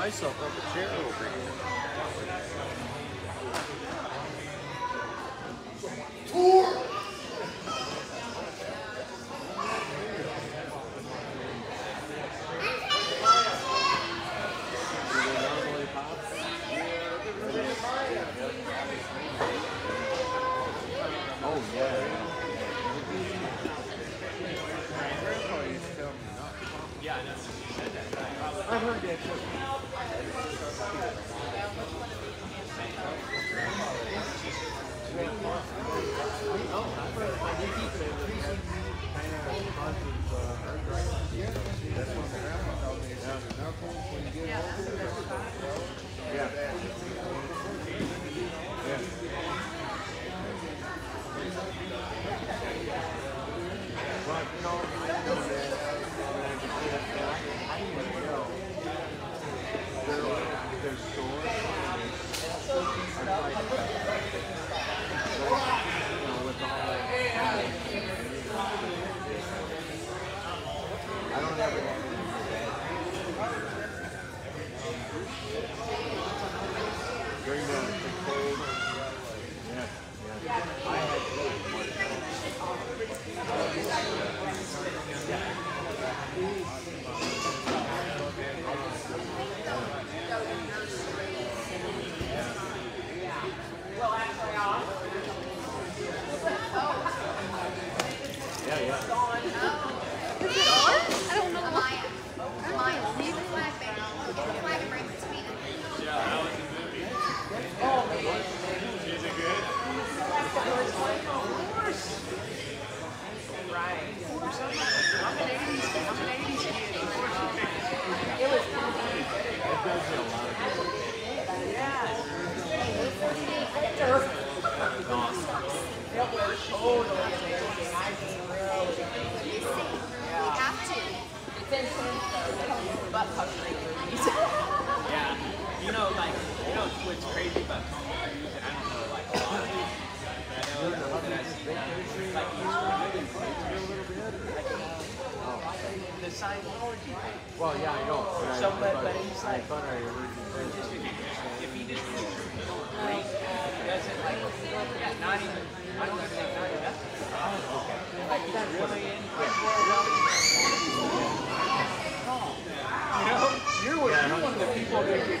mais só. Scientology. Well, yeah, I know. So, but, but he's like, if he just really don't doesn't like, not even, I don't not Like he's really in. You know, you're, you're one of the people that get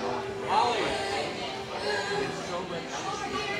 It's so much.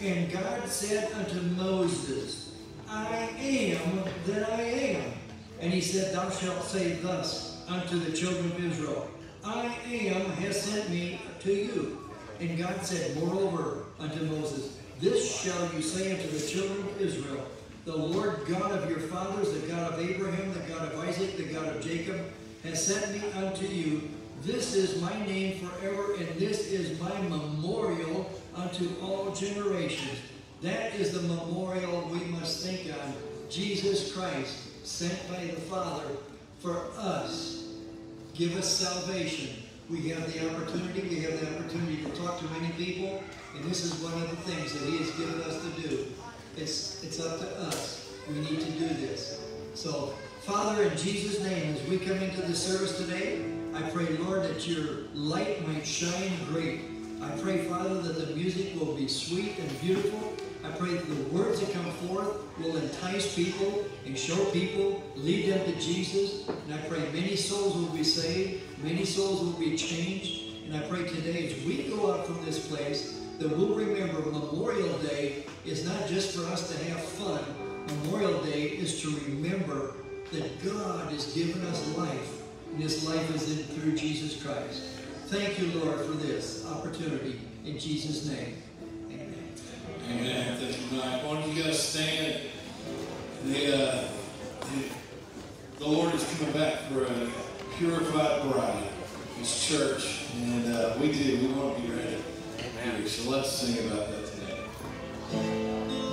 And God said unto Moses, I am that I am. And he said, Thou shalt say thus unto the children of Israel, I am has sent me to you. And God said, Moreover unto Moses, This shall you say unto the children of Israel, The Lord God of your fathers, the God of Abraham, the God of Isaac, the God of Jacob, has sent me unto you this is my name forever, and this is my memorial unto all generations. That is the memorial we must think on. Jesus Christ, sent by the Father for us, give us salvation. We have the opportunity, we have the opportunity to talk to many people, and this is one of the things that he has given us to do. It's, it's up to us. We need to do this. So, Father, in Jesus' name, as we come into the service today, I pray, Lord, that your light might shine great. I pray, Father, that the music will be sweet and beautiful. I pray that the words that come forth will entice people and show people, lead them to Jesus. And I pray many souls will be saved, many souls will be changed. And I pray today, as we go out from this place, that we'll remember Memorial Day is not just for us to have fun. Memorial Day is to remember that God has given us life, this life is in through Jesus Christ. Thank you, Lord, for this opportunity. In Jesus' name, amen. Amen. Thank you, Mike. Why don't you guys stand? The, uh, the, the Lord is coming back for a purified bride. His church. And uh, we do. We want to be ready. Amen. So let's sing about that today.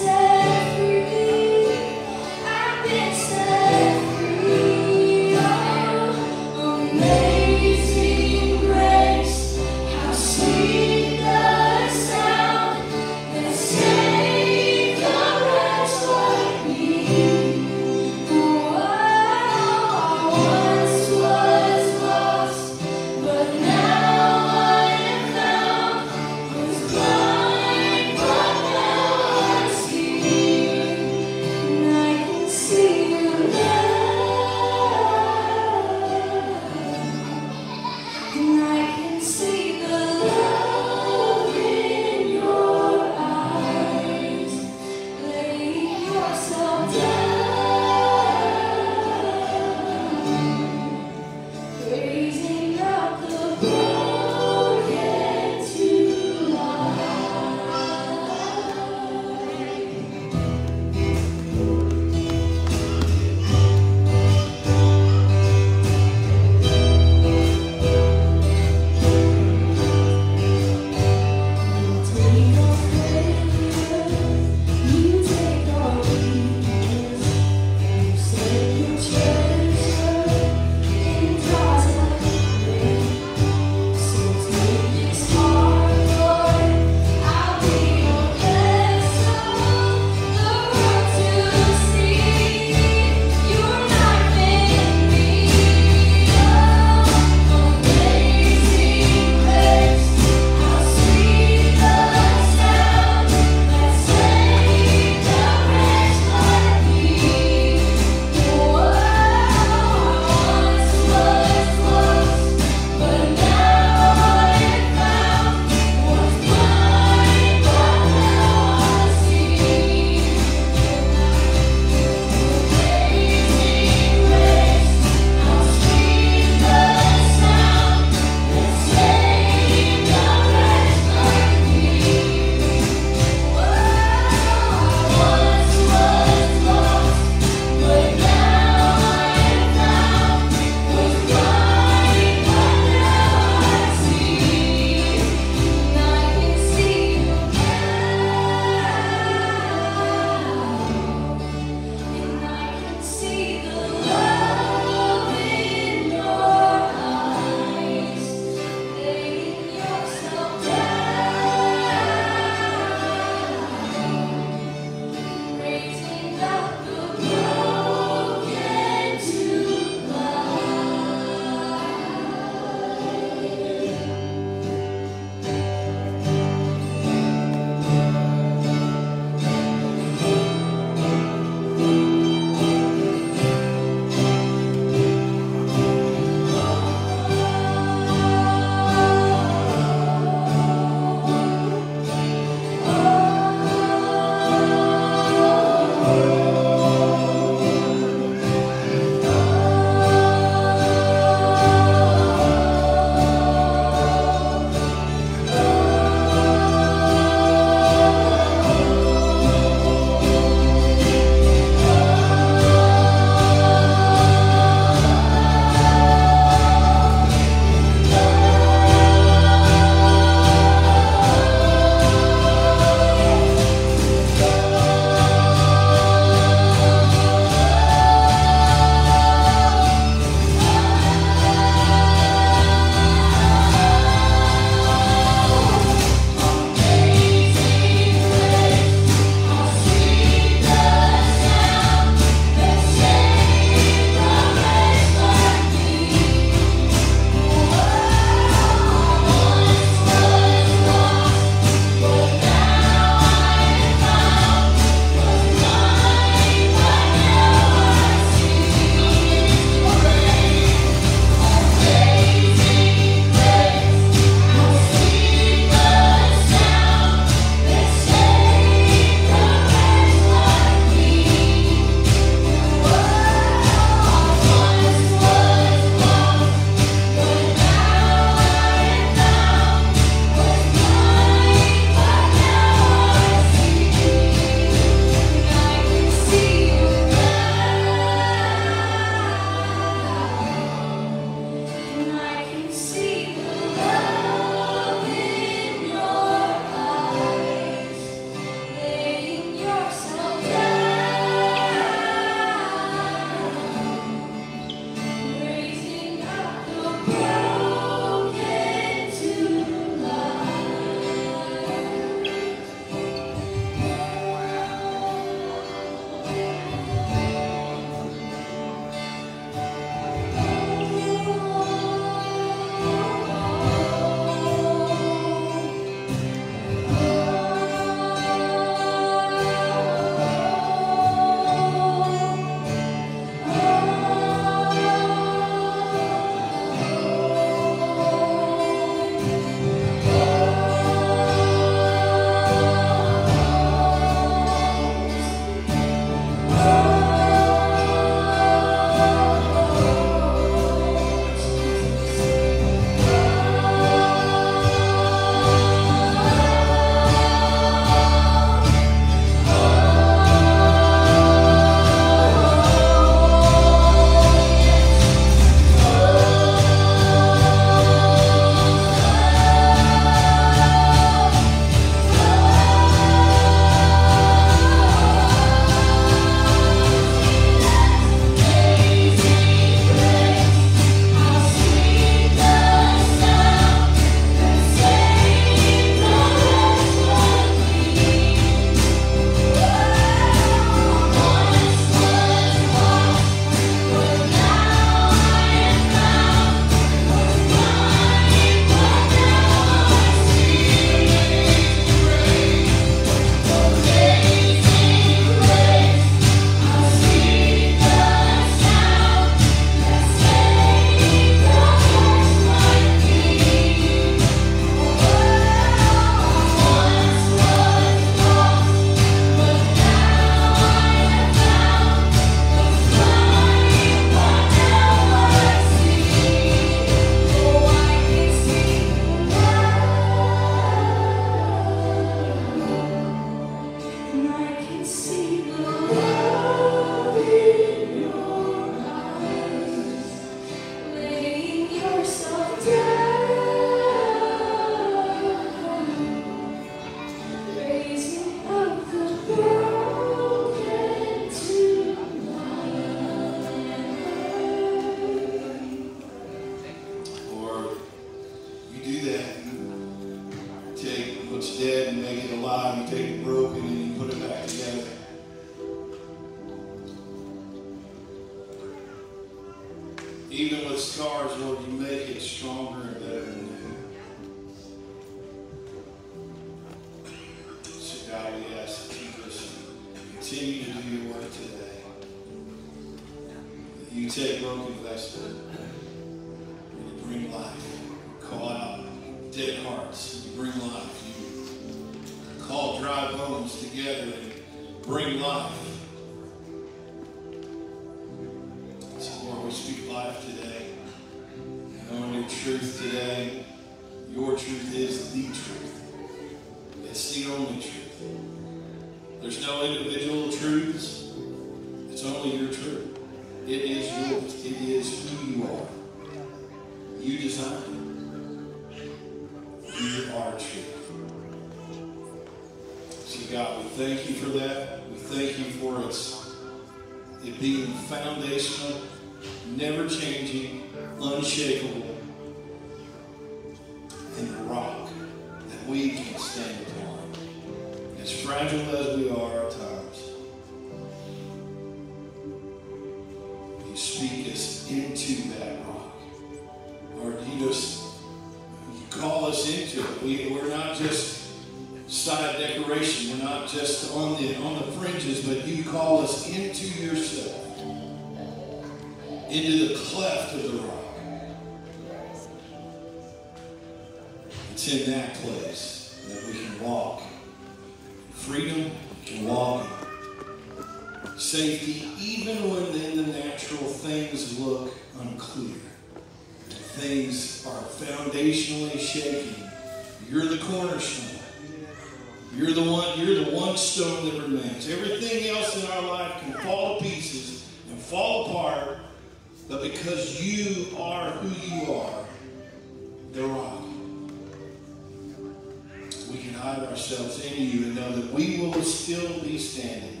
Hide ourselves in you and know that we will still be standing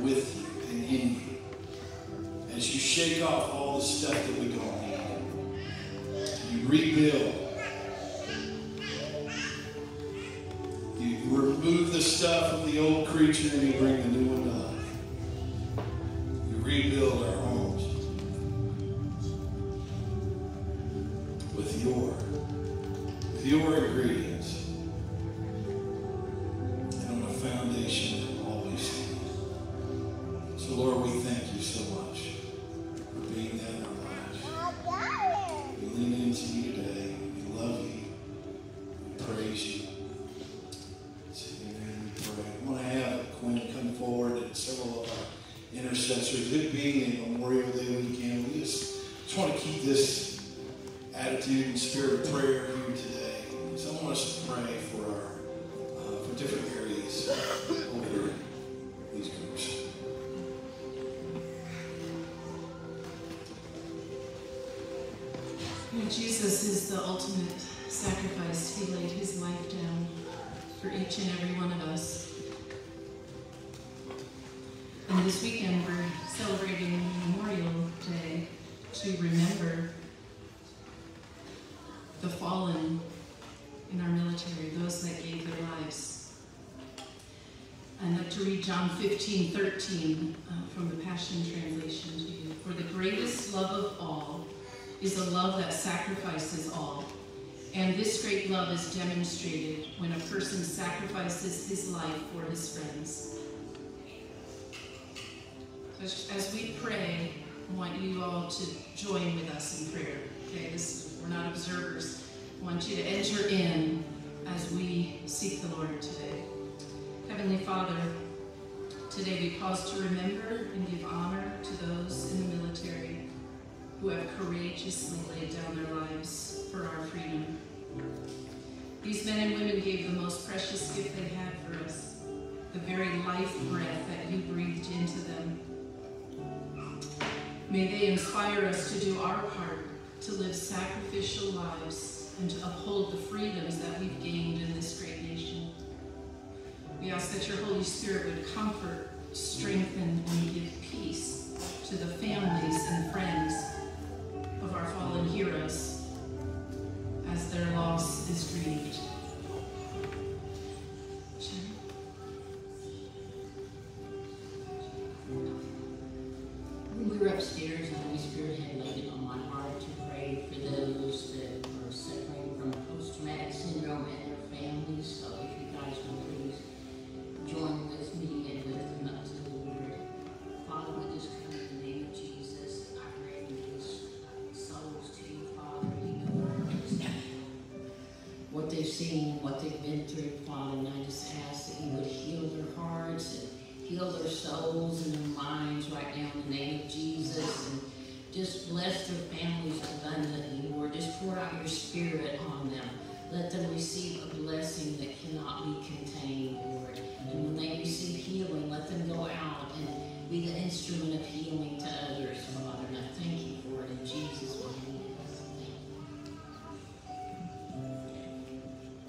with you and in you as you shake off all the stuff that we don't need. You rebuild. You remove the stuff of the old creature and you bring 15:13 uh, from the Passion Translation to you. For the greatest love of all is a love that sacrifices all. And this great love is demonstrated when a person sacrifices his life for his friends. As we pray, I want you all to join with us in prayer. Okay, this, we're not observers. I want you to enter in as we seek the Lord today. Heavenly Father, today we pause to remember and give honor to those in the military who have courageously laid down their lives for our freedom. These men and women gave the most precious gift they had for us, the very life breath that you breathed into them. May they inspire us to do our part to live sacrificial lives and to uphold the freedoms that we've gained in this great nation. We ask that your Holy Spirit would comfort, strengthen, and give peace to the families and friends of our fallen heroes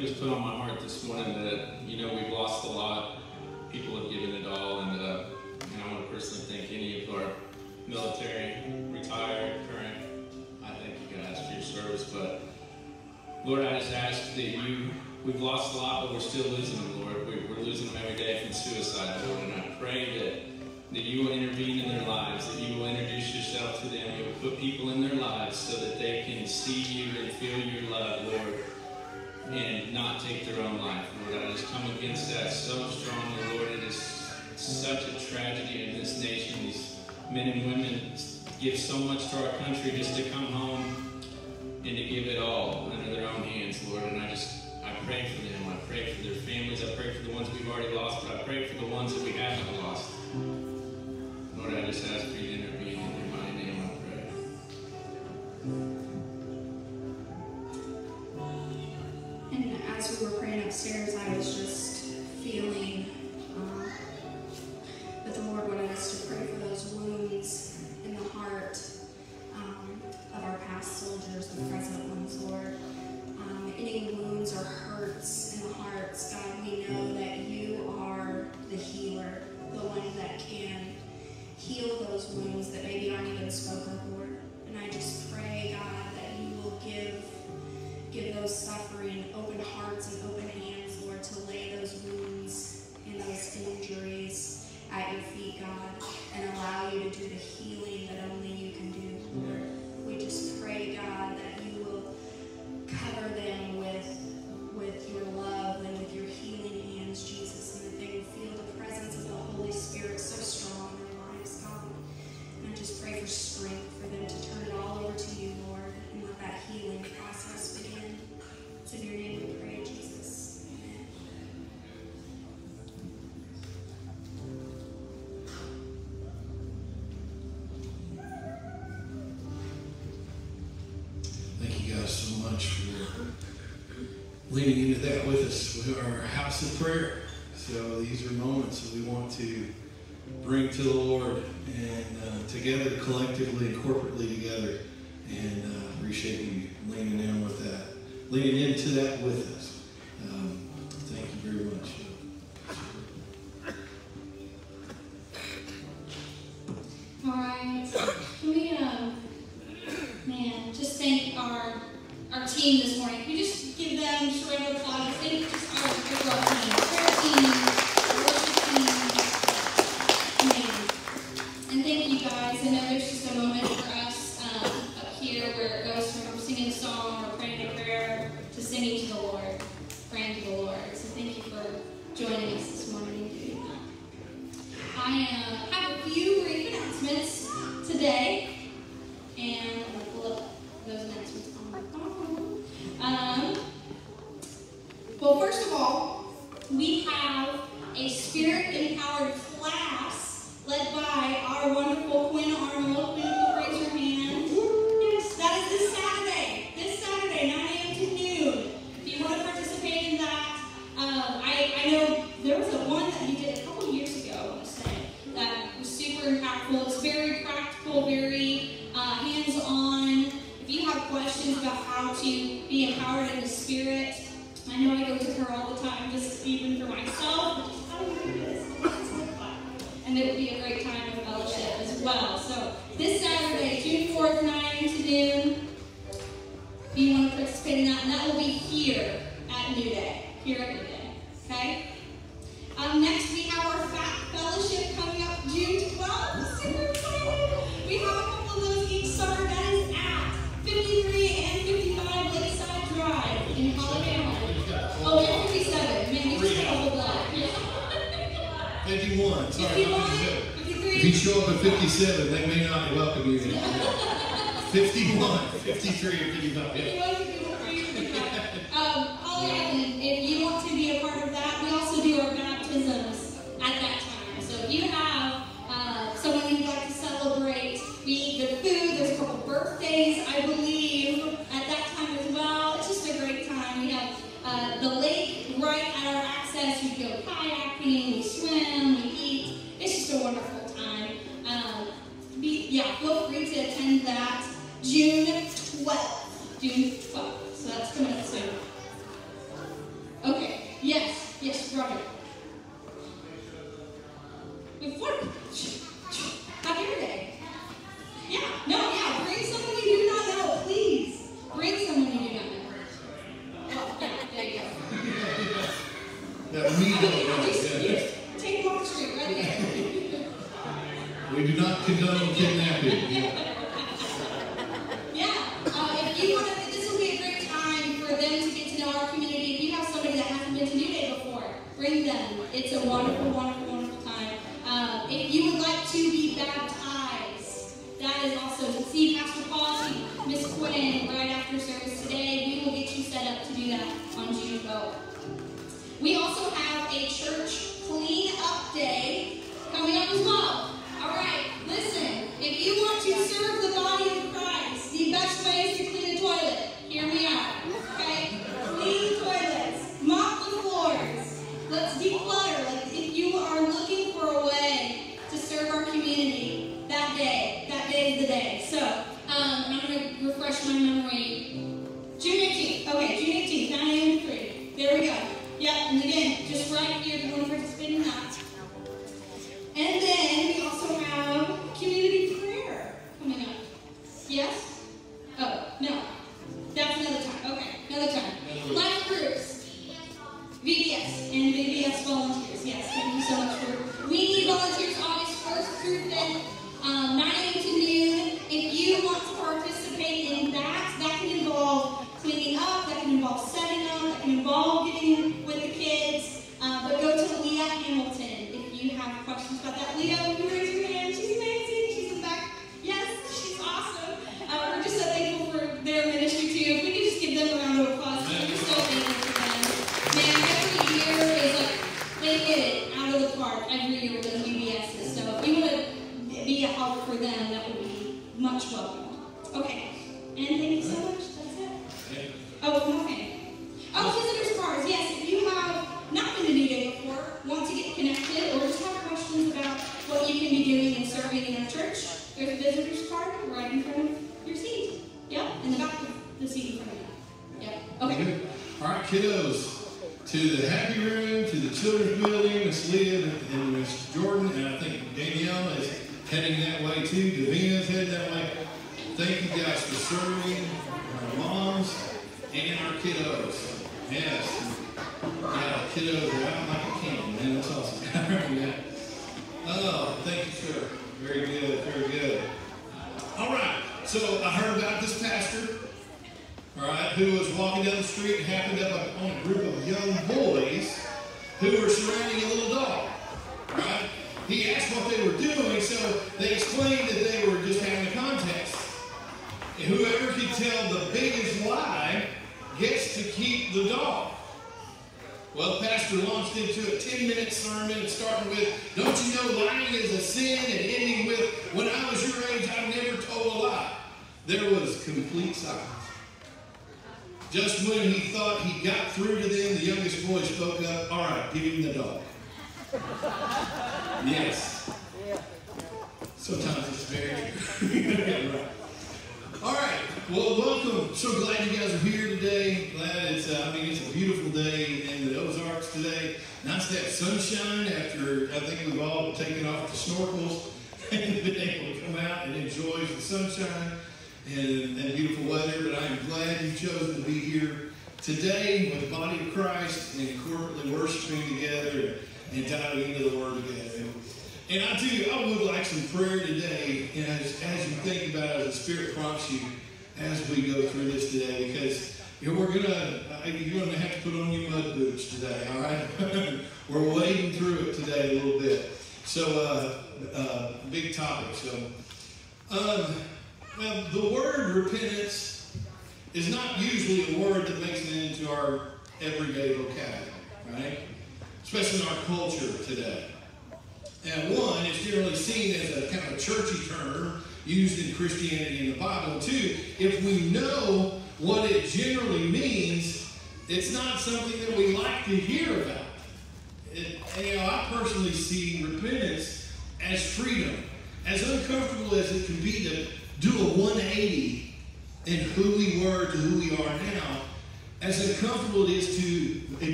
just put on my heart this morning that, you know, we've lost a lot. People have given it all, and, uh, and I want to personally thank any of our military, retired, current. I thank you guys for your service, but Lord, I just ask that you, we've lost a lot, but we're still losing them, Lord. We're, losing them every day from suicide, Lord, and I pray that, that you will intervene in their lives, that you will introduce yourself to them, you will put people in their lives so that they can see you and feel your love, Lord and not take their own life. Lord, I just come against that so strongly, Lord. It is such a tragedy in this nation. These men and women give so much to our country just to come home and to give it all under their own hands, Lord. And I just, I pray for them. I pray for their families. I pray for the ones we've already lost, but I pray for the ones that we haven't lost. Lord, I just ask for you to intervene in my name, I pray. as we were praying upstairs, I was just feeling to our house of prayer. to be empowered in the spirit.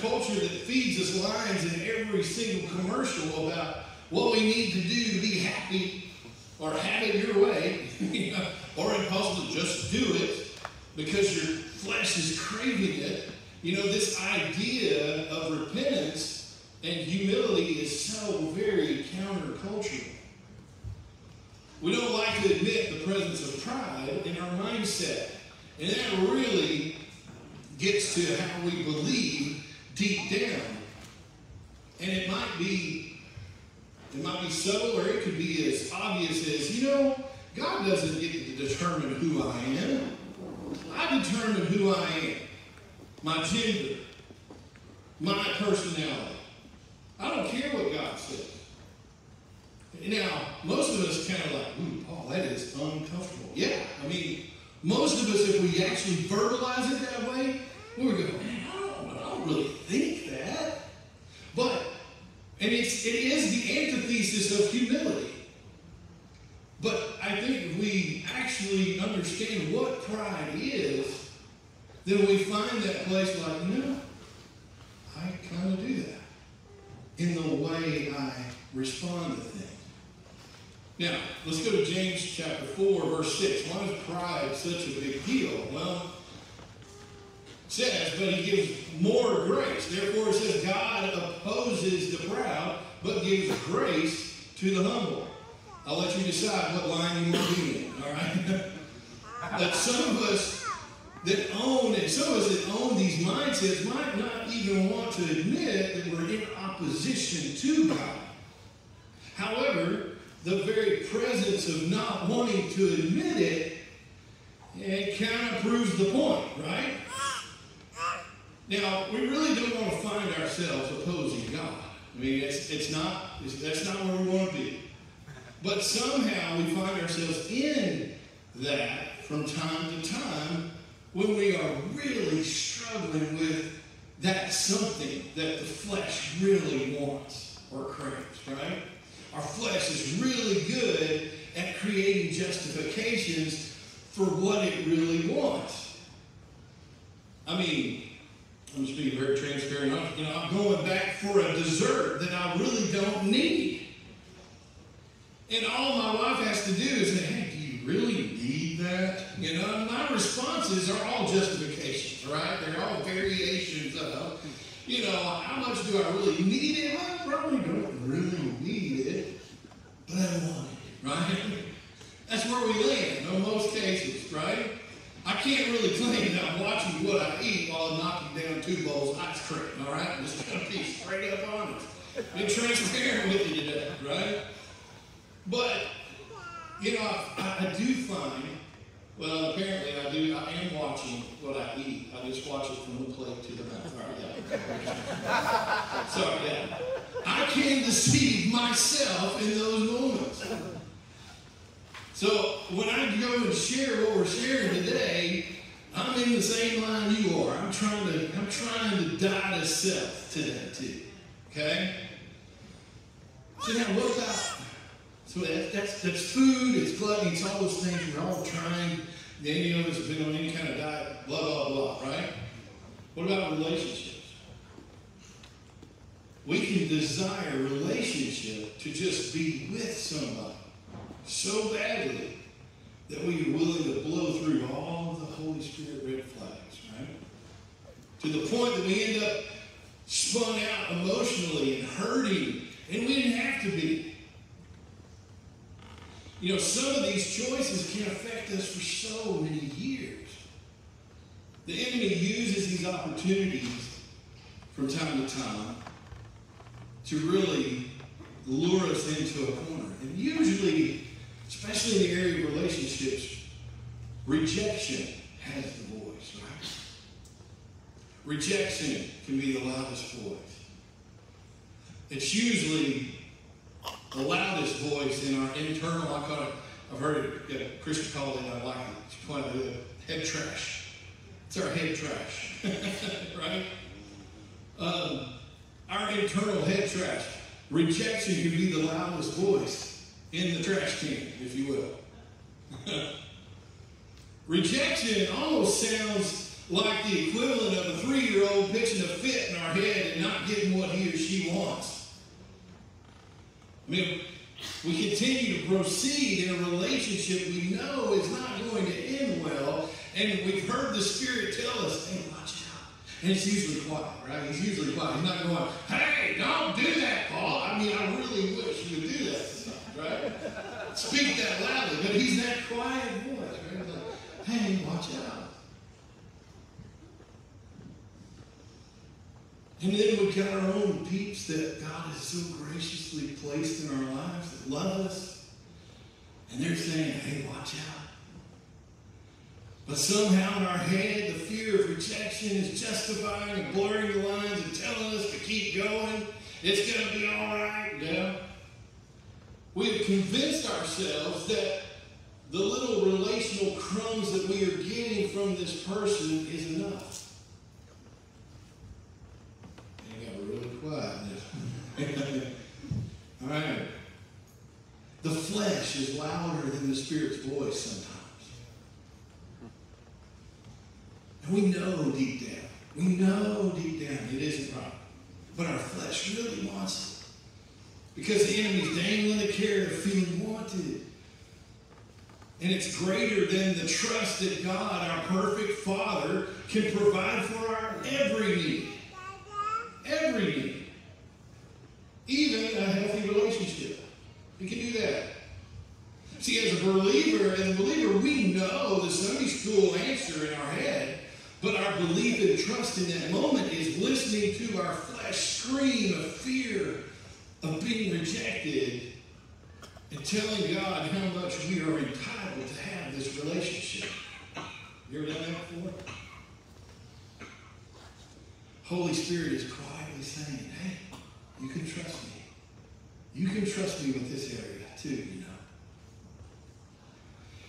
Culture that feeds us lines in every single commercial about what we need to do to be happy or have it your way, or impossible, just do it because your flesh is craving it. You know, this idea of repentance and humility is so very countercultural. We don't like to admit the presence of pride in our mindset. And that really gets to how we believe deep down. And it might be it might be subtle or it could be as obvious as, you know, God doesn't get to determine who I am. I determine who I am. My gender. My personality. I don't care what God says. Now, most of us kind of like, ooh, Paul, that is uncomfortable. Yeah, I mean, most of us, if we actually verbalize it that way, we go, man, don't, really think that. But, and it's, it is the antithesis of humility. But I think if we actually understand what pride is, then we find that place like, no, I kind of do that in the way I respond to things. Now, let's go to James chapter 4, verse 6. Why is pride such a big deal? Well, says, but he gives more grace. Therefore, it says, God opposes the proud, but gives grace to the humble. I'll let you decide what line you want to be in, all right? but some of us that own, and some of us that own these mindsets might not even want to admit that we're in opposition to God. However, the very presence of not wanting to admit it, it kind of proves the point, right? Now, we really don't want to find ourselves opposing God. I mean, it's, it's not, it's, that's not where we want to be. But somehow we find ourselves in that from time to time when we are really struggling with that something that the flesh really wants or craves, right? Our flesh is really good at creating justifications for what it really wants. I mean, I'm just being very transparent. You know, I'm going back for a dessert that I really don't need. And all my wife has to do is say, hey, do you really need that? You know, and my responses are all justifications, right? They're all variations of, you know, how much do I really need it? I probably don't really need it, but I want it, right? That's where we land in most cases, right? I can't really claim that I'm watching what I eat while I'm knocking down two bowls of ice cream, all right? I'm just going to be straight up honest. Be transparent with you today, right? But, you know, I, I do find, well, apparently I do, I am watching what I eat. I just watch it from the plate to the mouth. All right, yeah. Sorry, yeah. I can deceive myself in those moments. So when I go and share what we're sharing today, I'm in the same line you are. I'm trying to, I'm trying to die to self today too. Okay? So now what about so that, that's that's food, it's gluttony, it's all those things we're all trying. Any of us have been on any kind of diet, blah blah blah, right? What about relationships? We can desire relationship to just be with somebody so badly that we are willing to blow through all the Holy Spirit red flags, right? To the point that we end up spun out emotionally and hurting, and we didn't have to be. You know, some of these choices can affect us for so many years. The enemy uses these opportunities from time to time to really lure us into a corner. And usually, especially in the area of relationships, rejection has the voice, right? Rejection can be the loudest voice. It's usually the loudest voice in our internal, I call it, I've heard it, yeah, Christian called it, I like it, it's quite a head trash. It's our head trash, right? Um, our internal head trash. Rejection can be the loudest voice in the trash can, if you will. Rejection almost sounds like the equivalent of a three year old pitching a fit in our head and not getting what he or she wants. I mean, we continue to proceed in a relationship we know is not going to end well, and we've heard the Spirit tell us, hey, watch out. And it's usually quiet, right? He's usually quiet. He's not going, hey, don't do that, Paul. I mean, I really wish you would do that right? Speak that loudly, but he's that quiet voice, right? Like, hey, watch out. And then we've got our own peeps that God has so graciously placed in our lives that love us. And they're saying, hey, watch out. But somehow in our head, the fear of rejection is justifying and blurring the lines and telling us to keep going. It's going to be all right. Yeah. We have convinced ourselves that the little relational crumbs that we are getting from this person is enough. They got really quiet now. all right. The flesh is louder than the Spirit's voice sometimes. And we know deep down, we know deep down it isn't right. But our flesh really wants it. Because the enemy's dangling the carrot of feeling wanted. And it's greater than the trust that God, our perfect Father, can provide for our every need. Every need. Even a healthy relationship. He can do that. See, as a believer, as a believer, we know the Sunday school answer in our head, but our belief and trust in that moment is listening to our flesh scream of fear of being rejected and telling God how much we are entitled to have this relationship. You ever done that before? Holy Spirit is quietly saying, hey, you can trust me. You can trust me with this area too, you know.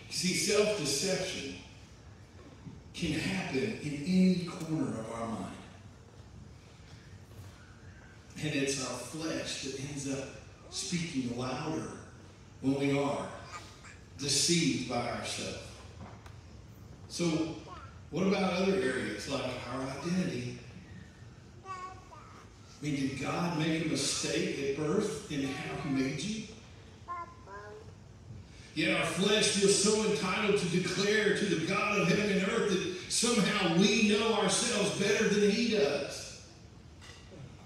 You see, self-deception can happen in any corner of our mind. And it's our flesh that ends up speaking louder when we are deceived by ourselves. So, what about other areas like our identity? I mean, did God make a mistake at birth in how He made you? Yet our flesh feels so entitled to declare to the God of heaven and earth that somehow we know ourselves better than He does.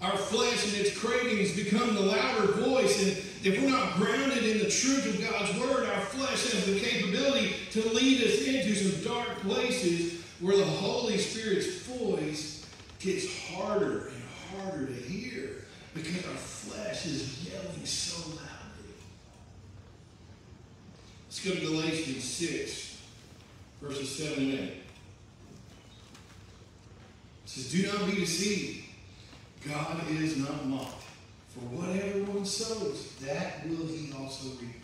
Our flesh and its cravings become the louder voice, and if we're not grounded in the truth of God's Word, our flesh has the capability to lead us into some dark places where the Holy Spirit's voice gets harder and harder to hear because our flesh is yelling so loudly. Let's go to Galatians 6, verses 7 and 8. It says, Do not be deceived. God is not mocked. For whatever one sows, that will he also reap.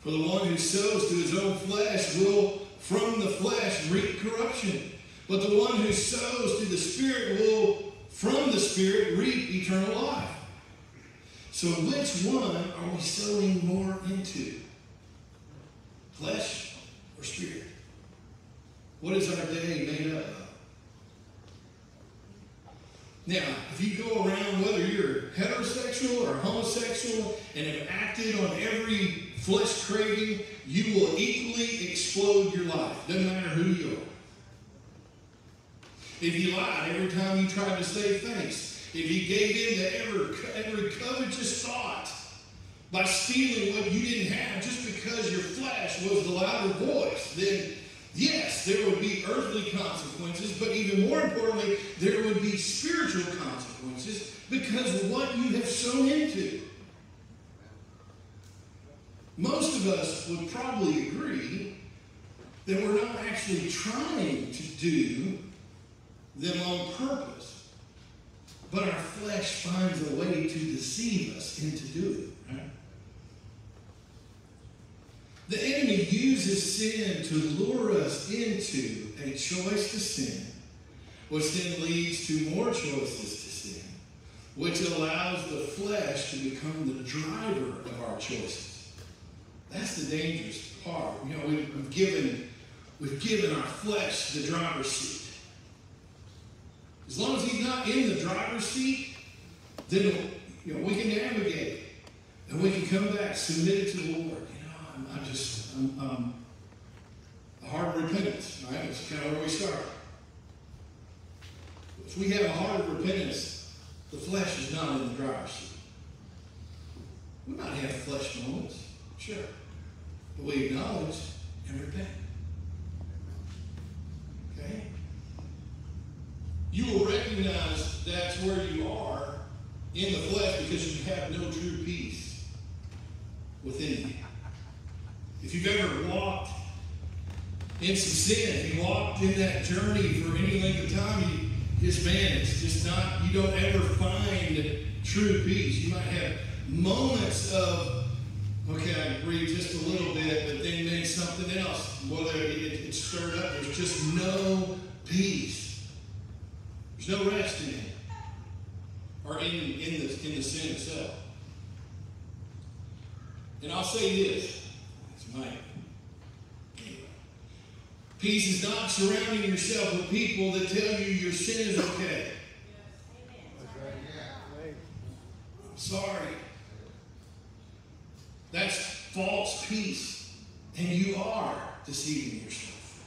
For the one who sows to his own flesh will from the flesh reap corruption, but the one who sows to the Spirit will from the Spirit reap eternal life. So, which one are we sowing more into? Flesh or spirit? What is our day made up of? Now, if you go around, whether you're heterosexual or homosexual, and have acted on every flesh craving, you will equally explode your life. Doesn't matter who you are. If you lied every time you tried to say thanks, if you gave in to every, every covetous thought by stealing what you didn't have just because your flesh was the louder voice, then yes, there would be earthly consequences, but even more importantly, there would be spiritual consequences because of what you have sown into. Most of us would probably agree that we're not actually trying to do them on purpose, but our flesh finds a way to deceive us into doing it. Right? The enemy uses sin to lure us into a choice to sin, which then leads to more choices to sin, which allows the flesh to become the driver of our choices. That's the dangerous part. You know, we've, given we've given our flesh the driver's seat. As long as he's not in the driver's seat, then you know we can navigate and we can come back submitted to the Lord. I'm just, I'm, um, a heart of repentance, right? That's kind of where we start. If we have a heart of repentance, the flesh is not in the driver's seat. We might have flesh moments, sure, but we acknowledge and repent. Okay? You will recognize that's where you are in the flesh because you have no true peace within you. If you've ever walked in some sin, if you walked in that journey for any length of time, you just, man, it's just not, you don't ever find true peace. You might have moments of, okay, I breathe just a little bit, but then maybe something else, whether it, it's stirred up, there's just no peace. There's no rest in it. Or in, in, the, in the sin itself. And I'll say this. Right. Peace is not surrounding yourself with people that tell you your sin is okay. I'm sorry. That's false peace. And you are deceiving yourself.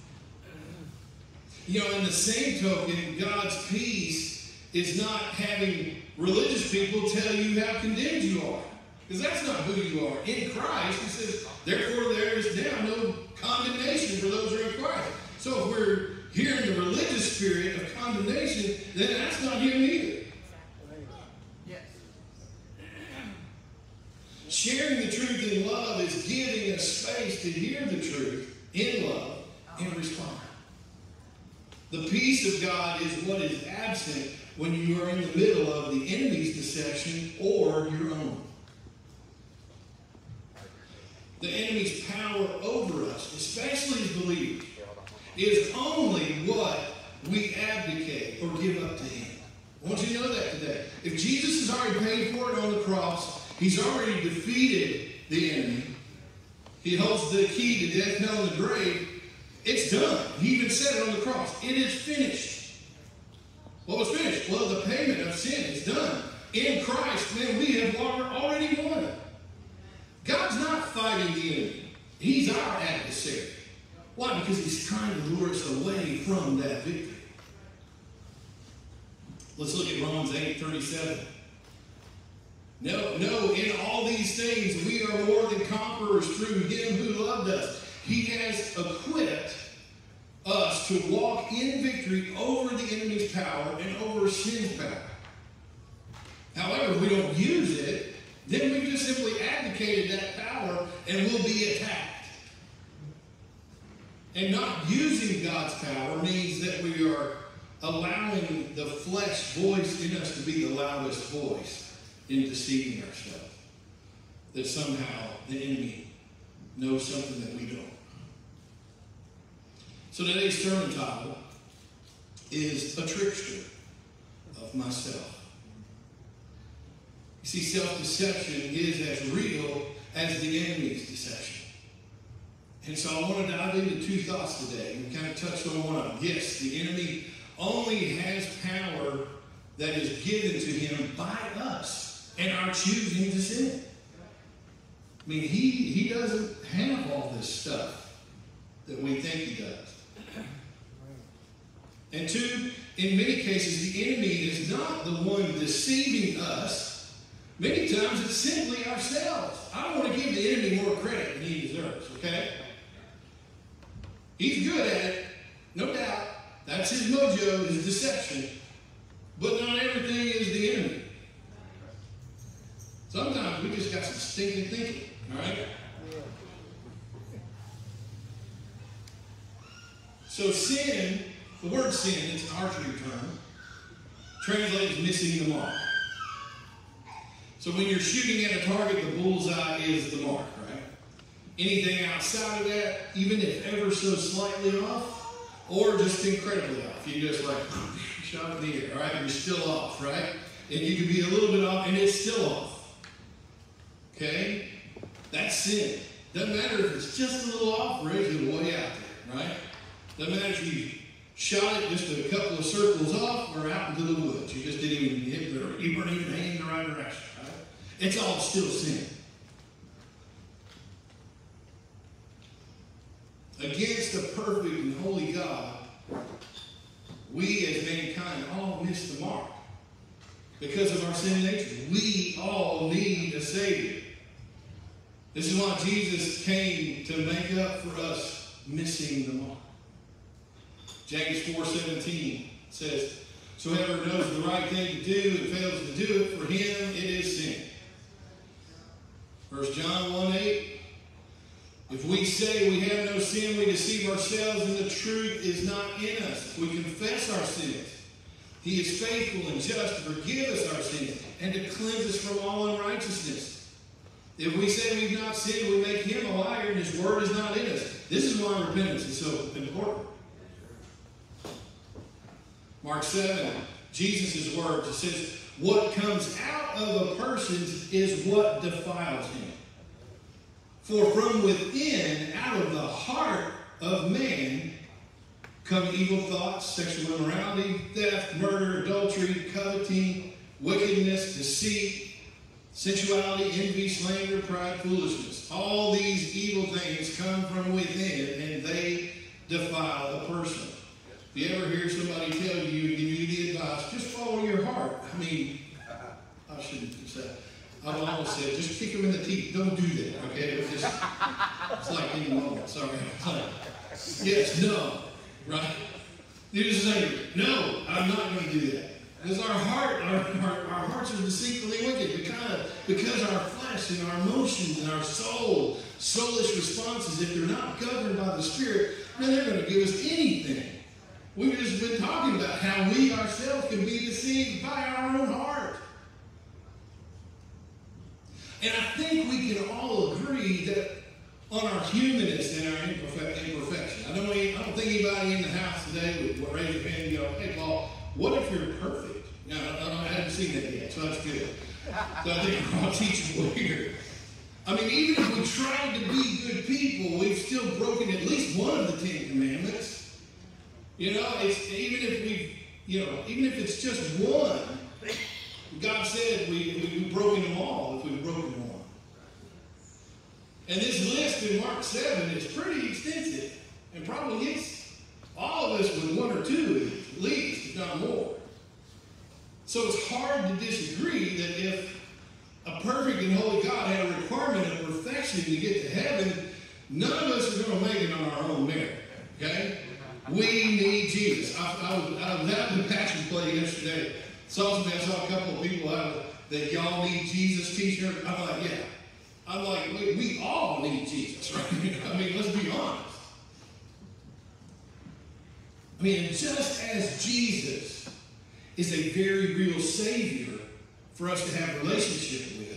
You know, in the same token, God's peace is not having religious people tell you how condemned you are. Because that's not who you are. In Christ, he says, therefore there is now no condemnation for those who are in Christ. So if we're hearing the religious spirit of condemnation, then that's not him either. Yes. Sharing the truth in love is giving us space to hear the truth in love and respond. The peace of God is what is absent when you are in the middle of the enemy's deception or your own. The enemy's power over us, especially as believers, is only what we abdicate or give up to him. I want you to know that today. If Jesus has already paid for it on the cross, he's already defeated the enemy. He holds the key to death, hell, and the grave. It's done. He even said it on the cross. It is finished. What was finished? Well, the payment of sin is done. In Christ, man, we have already won. God's not fighting the enemy. He's our adversary. Why? Because he's trying to lure us away from that victory. Let's look at Romans 8 37. No, no, in all these things we are more than conquerors through him who loved us. He has equipped us to walk in victory over the enemy's power and over sin's power. However, we don't use it, then we've just simply abdicated that power and we'll be attacked. And not using God's power means that we are allowing the flesh voice in us to be the loudest voice in deceiving ourselves. That somehow the enemy knows something that we don't. So today's sermon title is A Trickster of Myself. You see, self deception is as real as the enemy's deception. And so I want to dive into two thoughts today. We kind of touched on one of them. Yes, the enemy only has power that is given to him by us and our choosing to sin. I mean, he, he doesn't have all this stuff that we think he does. And two, in many cases, the enemy is not the one deceiving us. Many times it's simply ourselves. I don't want to give the enemy more credit than he deserves, okay? He's good at it, no doubt. That's his mojo, his deception. But not everything is the enemy. Sometimes we just got some stinking thinking, all right? So sin, the word sin, it's an archery term, translates missing the mark. So when you're shooting at a target, the bullseye is the mark, right? Anything outside of that, even if ever so slightly off, or just incredibly off, you just like shot in the air, right? You're still off, right? And you can be a little bit off, and it's still off. Okay? That's sin. Doesn't matter if it's just a little off or it's way out there, right? Doesn't matter if you shot it just a couple of circles off or out into the woods. You just didn't even hit the, you weren't even in the right direction, It's all still sin. Against the perfect and holy God, we as mankind all miss the mark because of our sin nature. We all need a Savior. This is why Jesus came to make up for us missing the mark. James 4.17 says, So whoever knows the right thing to do and fails to do it, for him it is sin. 1 John 1 8. If we say we have no sin, we deceive ourselves, and the truth is not in us. If we confess our sins, he is faithful and just to forgive us our sins and to cleanse us from all unrighteousness. If we say we've not sinned, we make him a liar, and his word is not in us. This is why repentance is so important. Mark 7, Jesus' words, it says, What comes out of a person is what defiles him. For from within, out of the heart of man, come evil thoughts, sexual immorality, theft, murder, adultery, coveting, wickedness, deceit, sensuality, envy, slander, pride, foolishness. All these evil things come from within and they defile a person. If you ever hear somebody tell you, give you the advice, just follow your heart. I mean, I shouldn't say. I've almost said, just kick him in the teeth. Don't do that, okay? It's just, it's like any moment. Sorry. yes, no, right? You just say, no, I'm not going to do that. Because our heart, our, our, our hearts are deceitfully wicked because, because our flesh and our emotions and our soul, soulish responses, if they're not governed by the Spirit, then they're going to give us anything. We've just been talking about how we ourselves can be deceived by our own heart. And I think we can all agree that on our humanness and our imperfection. I don't, I don't think anybody in the house today would raise their hand and go, hey, Paul, what if you're perfect? I, I haven't seen that yet, so that's good. So I think we're all teachable here. I mean, even if we tried to be good people, we've still broken at least one of the Ten Commandments. You know, it's even if we, you know, even if it's just one, God said we, we've broken them all if we've broken one. And this list in Mark 7 is pretty extensive and probably hits all of us with one or two at least, if not more. So it's hard to disagree that if a perfect and holy God had a requirement of perfection to get to heaven, none of us are going to make it on our own merit. Okay? We need Jesus. I, I, was, I was in the play yesterday. Saw something, I saw a couple of people out of that y'all need Jesus t-shirt. I'm like, yeah. I'm like, we, we all need Jesus, right? I mean, let's be honest. I mean, just as Jesus is a very real Savior for us to have relationship with,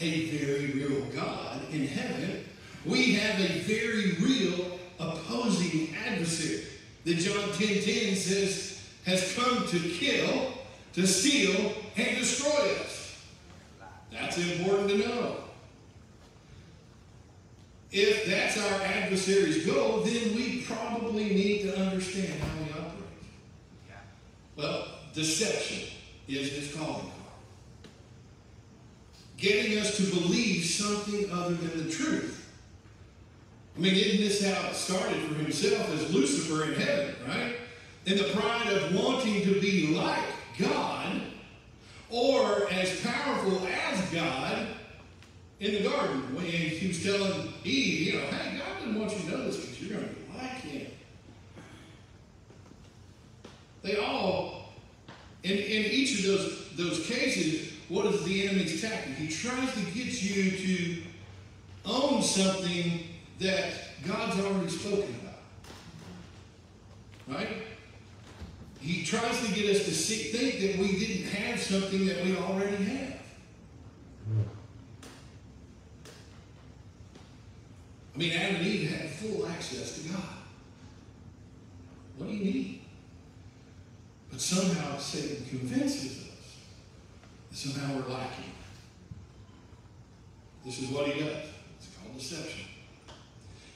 a very real God in heaven, we have a very real opposing adversary that John 10:10 says has come to kill, to steal, and destroy us. That's important to know. If that's our adversary's goal, then we probably need to understand how he operates. Well, deception is his calling card. Getting us to believe something other than the truth. I mean, isn't this how it started for himself as Lucifer in heaven, right? In the pride of wanting to be like God or as powerful as God in the garden when he was telling Eve, you know, hey, God didn't want you to know this because you're going to be like him. They all, in, in each of those, those cases, what is the enemy's tactic? He tries to get you to own something that God's already spoken about. Right? He tries to get us to see, think that we didn't have something that we already have. I mean, Adam and Eve had full access to God. What do you need? But somehow Satan convinces us that somehow we're lacking. This is what he does. It's called deception.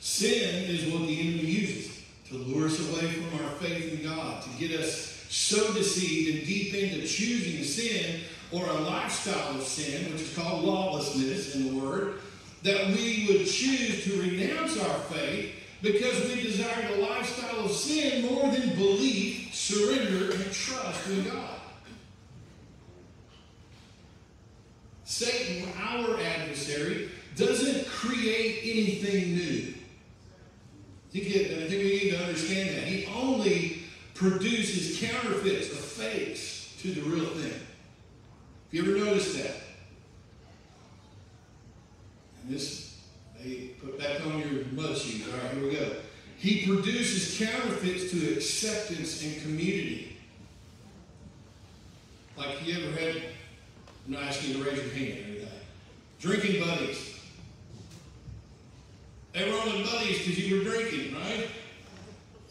Sin is what the enemy uses to lure us away from our faith in God, to get us so deceived and deep into choosing sin or a lifestyle of sin, which is called lawlessness in the Word, that we would choose to renounce our faith because we desired a lifestyle of sin more than belief, surrender, and trust in God. Satan, our adversary, doesn't create anything new. I think, it, I think we need to understand that. He only produces counterfeits or fakes to the real thing. Have you ever noticed that? And this, they put back on your mud shoes. All right, here we go. He produces counterfeits to acceptance and community. Like you ever had, I'm not asking you to raise your hand or anything. Drinking buddies. They were only buddies because you were drinking, right?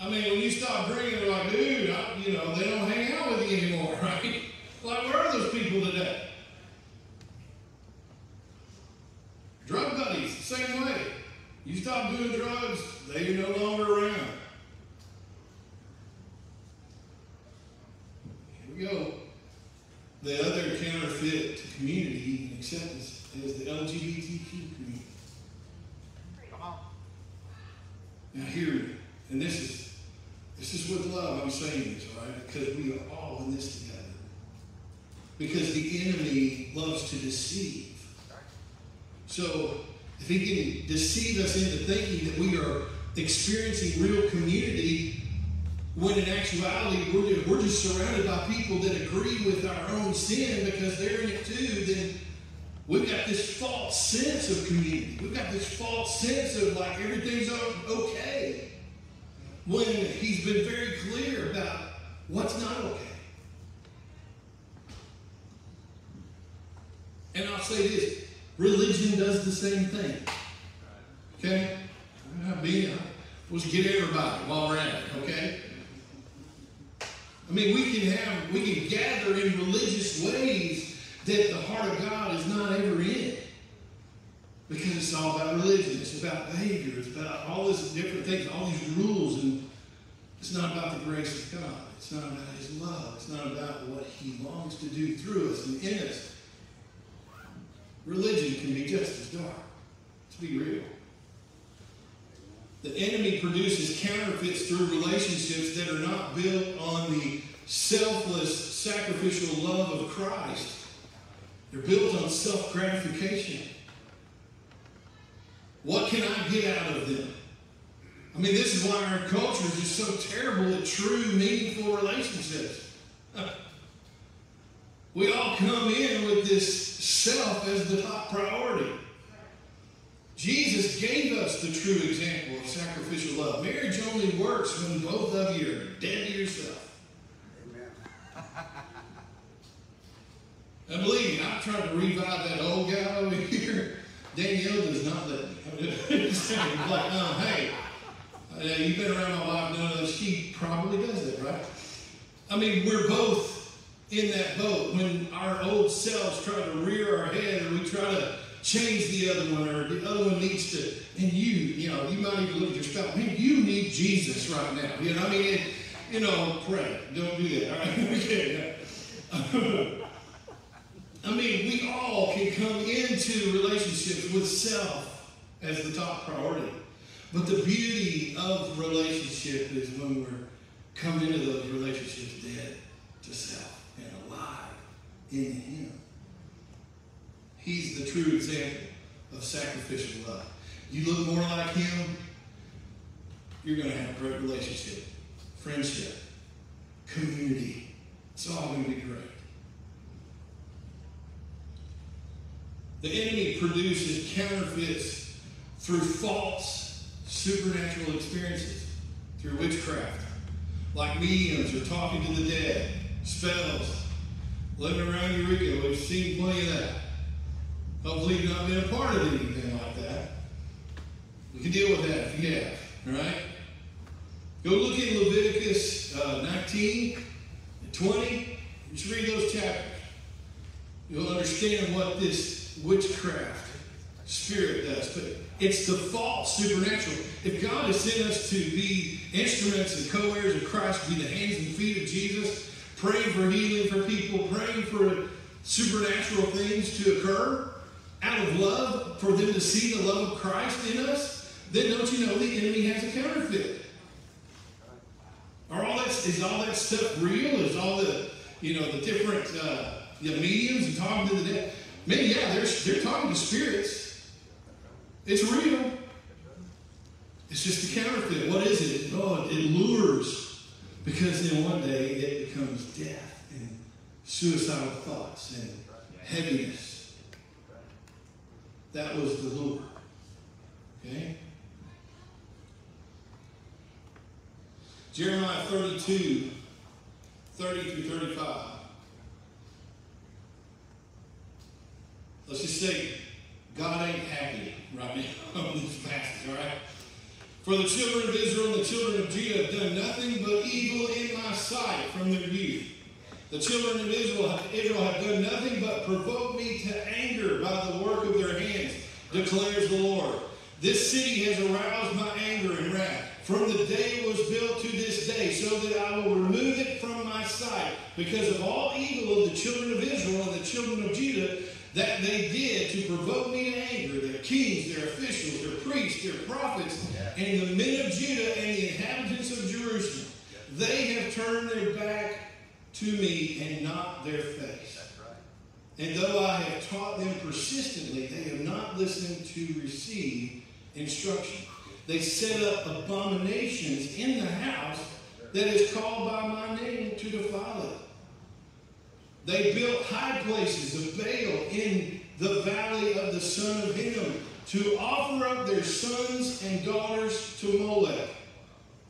I mean, when you stop drinking, they're like, dude, I, you know, they don't hang out with you anymore, right? Like, where are those people today? Drug buddies, same way. You stop doing drugs, they are no longer around. Here we go. The other counterfeit to community and acceptance is the LGBTQ community. Now hear me, and this is this is with love I'm saying this, right? Because we are all in this together. Because the enemy loves to deceive. So if he can deceive us into thinking that we are experiencing real community, when in actuality we're we're just surrounded by people that agree with our own sin because they're in it too, then we've got this false sense of community. We've got this false sense of like everything's okay. When he's been very clear about what's not okay. And I'll say this religion does the same thing. Okay? I mean, let's get everybody while we're at it, okay? I mean, we can have, we can gather in religious ways that the heart of God is not ever in. Because it's all about religion, it's about behavior, it's about all these different things, all these rules, and it's not about the grace of God. It's not about His love. It's not about what He longs to do through us and in us. Religion can be just as dark. Let's be real. The enemy produces counterfeits through relationships that are not built on the selfless, sacrificial love of Christ. They're built on self gratification. What can I get out of them? I mean, this is why our culture is just so terrible at true, meaningful relationships. We all come in with this self as the top priority. Jesus gave us the true example of sacrificial love. Marriage only works when both of you are dead to yourself. And believe me, I've tried to revive that old guy over here. Danielle does not let me. Just like, oh, hey, Uh, you've been around my wife, know that she probably does that, right? I mean, we're both in that boat when our old selves try to rear our head or we try to change the other one or the other one needs to, and you, you know, you might even look at your spouse, man, you need Jesus right now. You know, I mean, you know, pray. Don't do that. All right? okay. I mean, we all can come into relationships with self as the top priority. But the beauty of relationship is when we're coming into those relationships dead to self and alive in Him. He's the true example of sacrificial love. You look more like Him, you're going to have a great relationship, friendship, community. It's all going to be great. The enemy produces counterfeits through false supernatural experiences, through witchcraft, like mediums or talking to the dead, spells, living around Eureka. We've seen plenty of that. Hopefully, you've not been a part of anything like that. We can deal with that if you have, right? Go look in Leviticus uh, 19 and 20. Just read those chapters. You'll understand what this witchcraft spirit does. But it's the false supernatural. If God has sent us to be instruments and co-heirs of Christ, be the hands and feet of Jesus, praying for healing for people, praying for supernatural things to occur out of love for them to see the love of Christ in us, then don't you know the enemy has a counterfeit? Are all that is all that stuff real? Is all the you know the different uh, the mediums and talking to the dead? Man, yeah, they're they're talking to spirits. It's real. It's just a counterfeit. What is it? Oh, it lures because then one day it becomes death and suicidal thoughts and heaviness. That was the lure. Okay? Jeremiah 32, 30 through 35. Let's just say God ain't happy right now on this passage, all right? For the children of Israel and the children of Judah have done nothing but evil in my sight from their youth. The children of Israel, Israel have done nothing but provoke me to anger by the work of their hands, declares the Lord. This city has aroused my anger and wrath from the day it was built to this day, so that I will remove it from my sight, because of all evil of the children of Israel and the children of Judah that they did to provoke me to anger, their kings, their officials, their priests, their prophets, and the men of Judah and the inhabitants of Jerusalem. They have turned their back to me and not their face. And though I have taught them persistently, they have not listened to receive instruction. They set up abominations in the house that is called by my name to defile it. They built high places of Baal in the valley of the son of Hinnom to offer up their sons and daughters to Molech.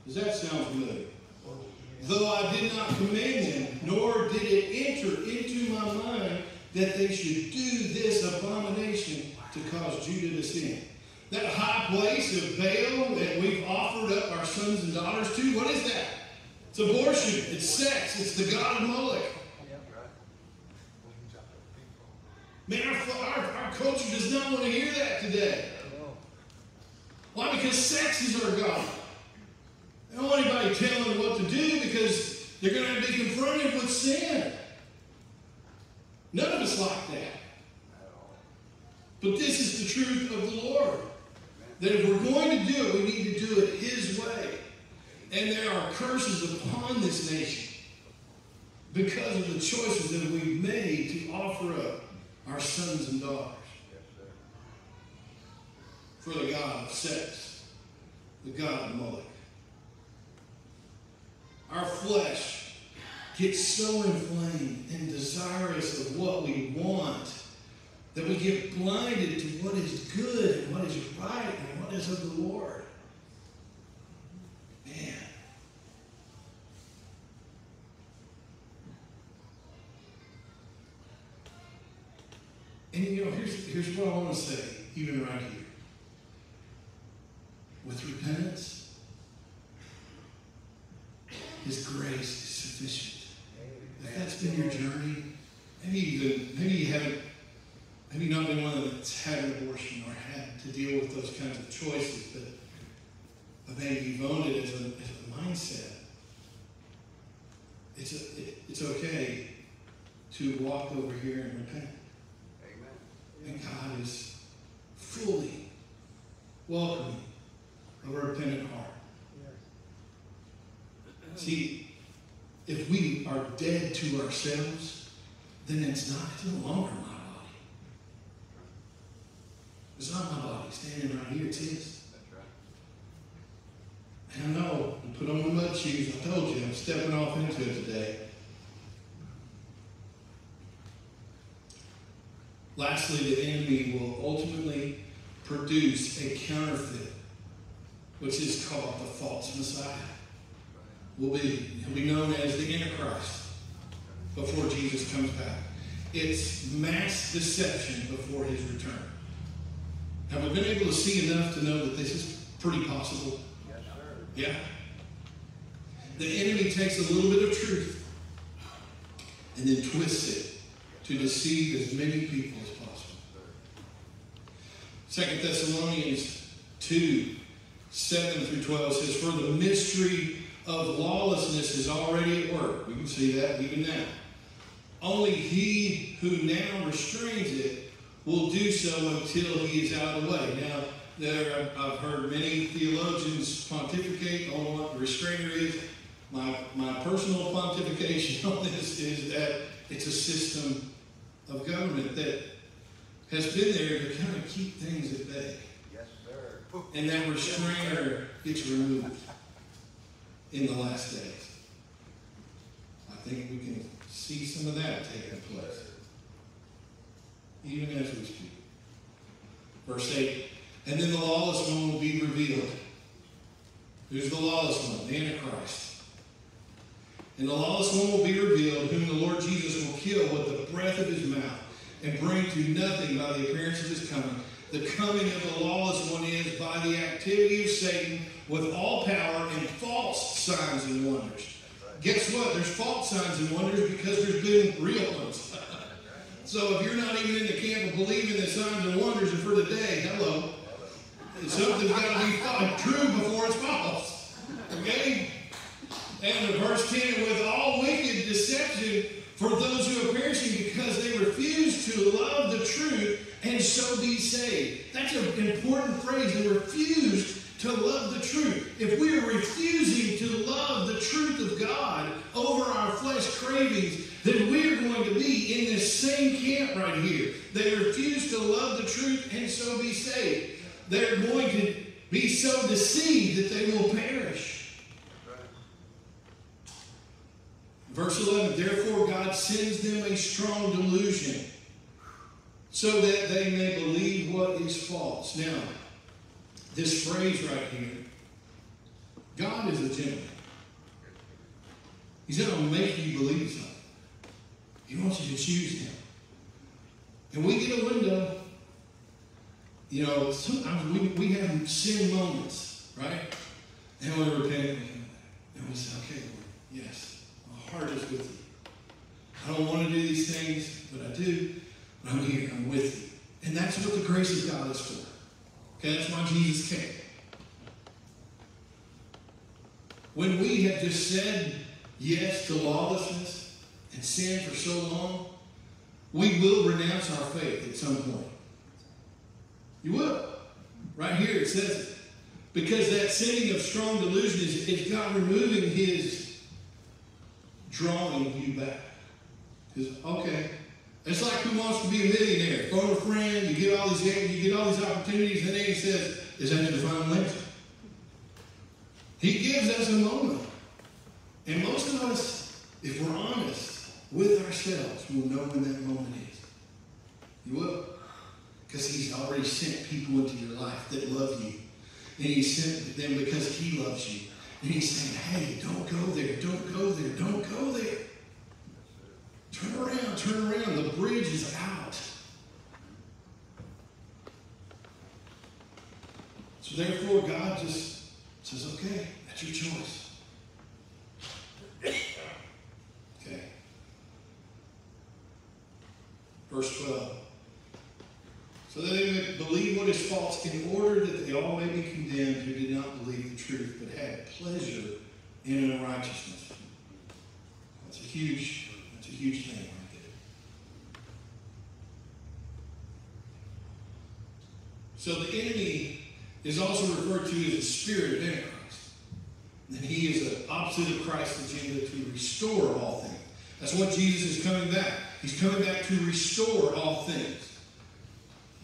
Does that sound familiar? Though I did not command them, nor did it enter into my mind that they should do this abomination to cause Judah to sin. That high place of Baal that we've offered up our sons and daughters to, what is that? It's abortion, it's sex, it's the god of Molech. Man, our, our, our culture does not want to hear that today. Why? Because sex is our God. They don't want anybody telling them what to do because they're going to be confronted with sin. None of us like that. But this is the truth of the Lord. That if we're going to do it, we need to do it His way. And there are curses upon this nation because of the choices that we've made to offer up our sons and daughters for the God of sex, the God of Moloch. Our flesh gets so inflamed and desirous of what we want that we get blinded to what is good and what is right and what is of the Lord. And you know, here's, here's what I want to say, even right here. With repentance, His grace is sufficient. If that's been your journey, maybe even maybe you haven't, maybe not been one that's had an abortion or had to deal with those kinds of choices, but but maybe you've owned it as a, as a mindset. It's a, it, it's okay to walk over here and repent. And God is fully welcoming of a repentant heart. See, if we are dead to ourselves, then it's not, no longer my body. It's not my body standing right here, it's his. And I know, I put on my mud shoes, I told you, I'm stepping off into it today. Lastly, the enemy will ultimately produce a counterfeit, which is called the false Messiah. Will be, he'll be known as the Antichrist before Jesus comes back. It's mass deception before his return. Have we been able to see enough to know that this is pretty possible? Yes, sir. Yeah. The enemy takes a little bit of truth and then twists it to deceive as many people 2 Thessalonians 2 7 through 12 says, For the mystery of lawlessness is already at work. We can see that even now. Only he who now restrains it will do so until he is out of the way. Now, there I've heard many theologians pontificate on what restrainer is. My, my personal pontification on this is that it's a system of government that has been there to kind of keep things at bay. Yes, sir. And that restrainer gets removed in the last days. I think we can see some of that taking place. Even as we speak. Verse 8, and then the lawless one will be revealed. Who's the lawless one? The Antichrist. And the lawless one will be revealed, whom the Lord Jesus will kill with the breath of his mouth and bring to nothing by the appearance of his coming. The coming of the lawless one is by the activity of Satan with all power and false signs and wonders. Guess what? There's false signs and wonders because there's been real ones. so if you're not even in the camp of believing the signs and wonders are for today, hello. Something's got to be true before it's false. Okay? And in verse 10, with all wicked deception for those who are perishing because they refuse to love the truth and so be saved. That's an important phrase. They refused to love the truth. If we are refusing to love the truth of God over our flesh cravings, then we are going to be in this same camp right here. They refuse to love the truth and so be saved. They're going to be so deceived that they will perish. Verse 11, therefore God sends them a strong delusion so that they may believe what is false. Now, this phrase right here, God is a gentleman. He's going to make you believe something. He wants you to choose him. And we get a window. You know, sometimes we, we have sin moments, right? And we repent and we say, okay, Lord, yes, heart is with you. I don't want to do these things, but I do. I'm here, I'm with you. And that's what the grace of God is for. Okay, that's why Jesus came. When we have just said yes to lawlessness and sin for so long, we will renounce our faith at some point. You will. Right here it says it. Because that sinning of strong delusion is, is God removing his drawing you back. Because, okay, it's like who wants to be a millionaire? Phone a friend, you get all these you get all these opportunities, and then he says, Is that your final answer? He gives us a moment. And most of us, if we're honest with ourselves, we'll know when that moment is. You will. Because he's already sent people into your life that love you. And he sent them because he loves you. And he's saying, hey, don't go there, don't go there, don't go there. Turn around, turn around. The bridge is out. So therefore, God just says, okay, that's your choice. Okay. Verse 12. So that they may believe what is false, in order that they all may be condemned who did not believe the truth, but had pleasure in unrighteousness. That's a huge, that's a huge thing right there. So the enemy is also referred to as the spirit of Antichrist. And he is the opposite of Christ's agenda to restore all things. That's what Jesus is coming back. He's coming back to restore all things.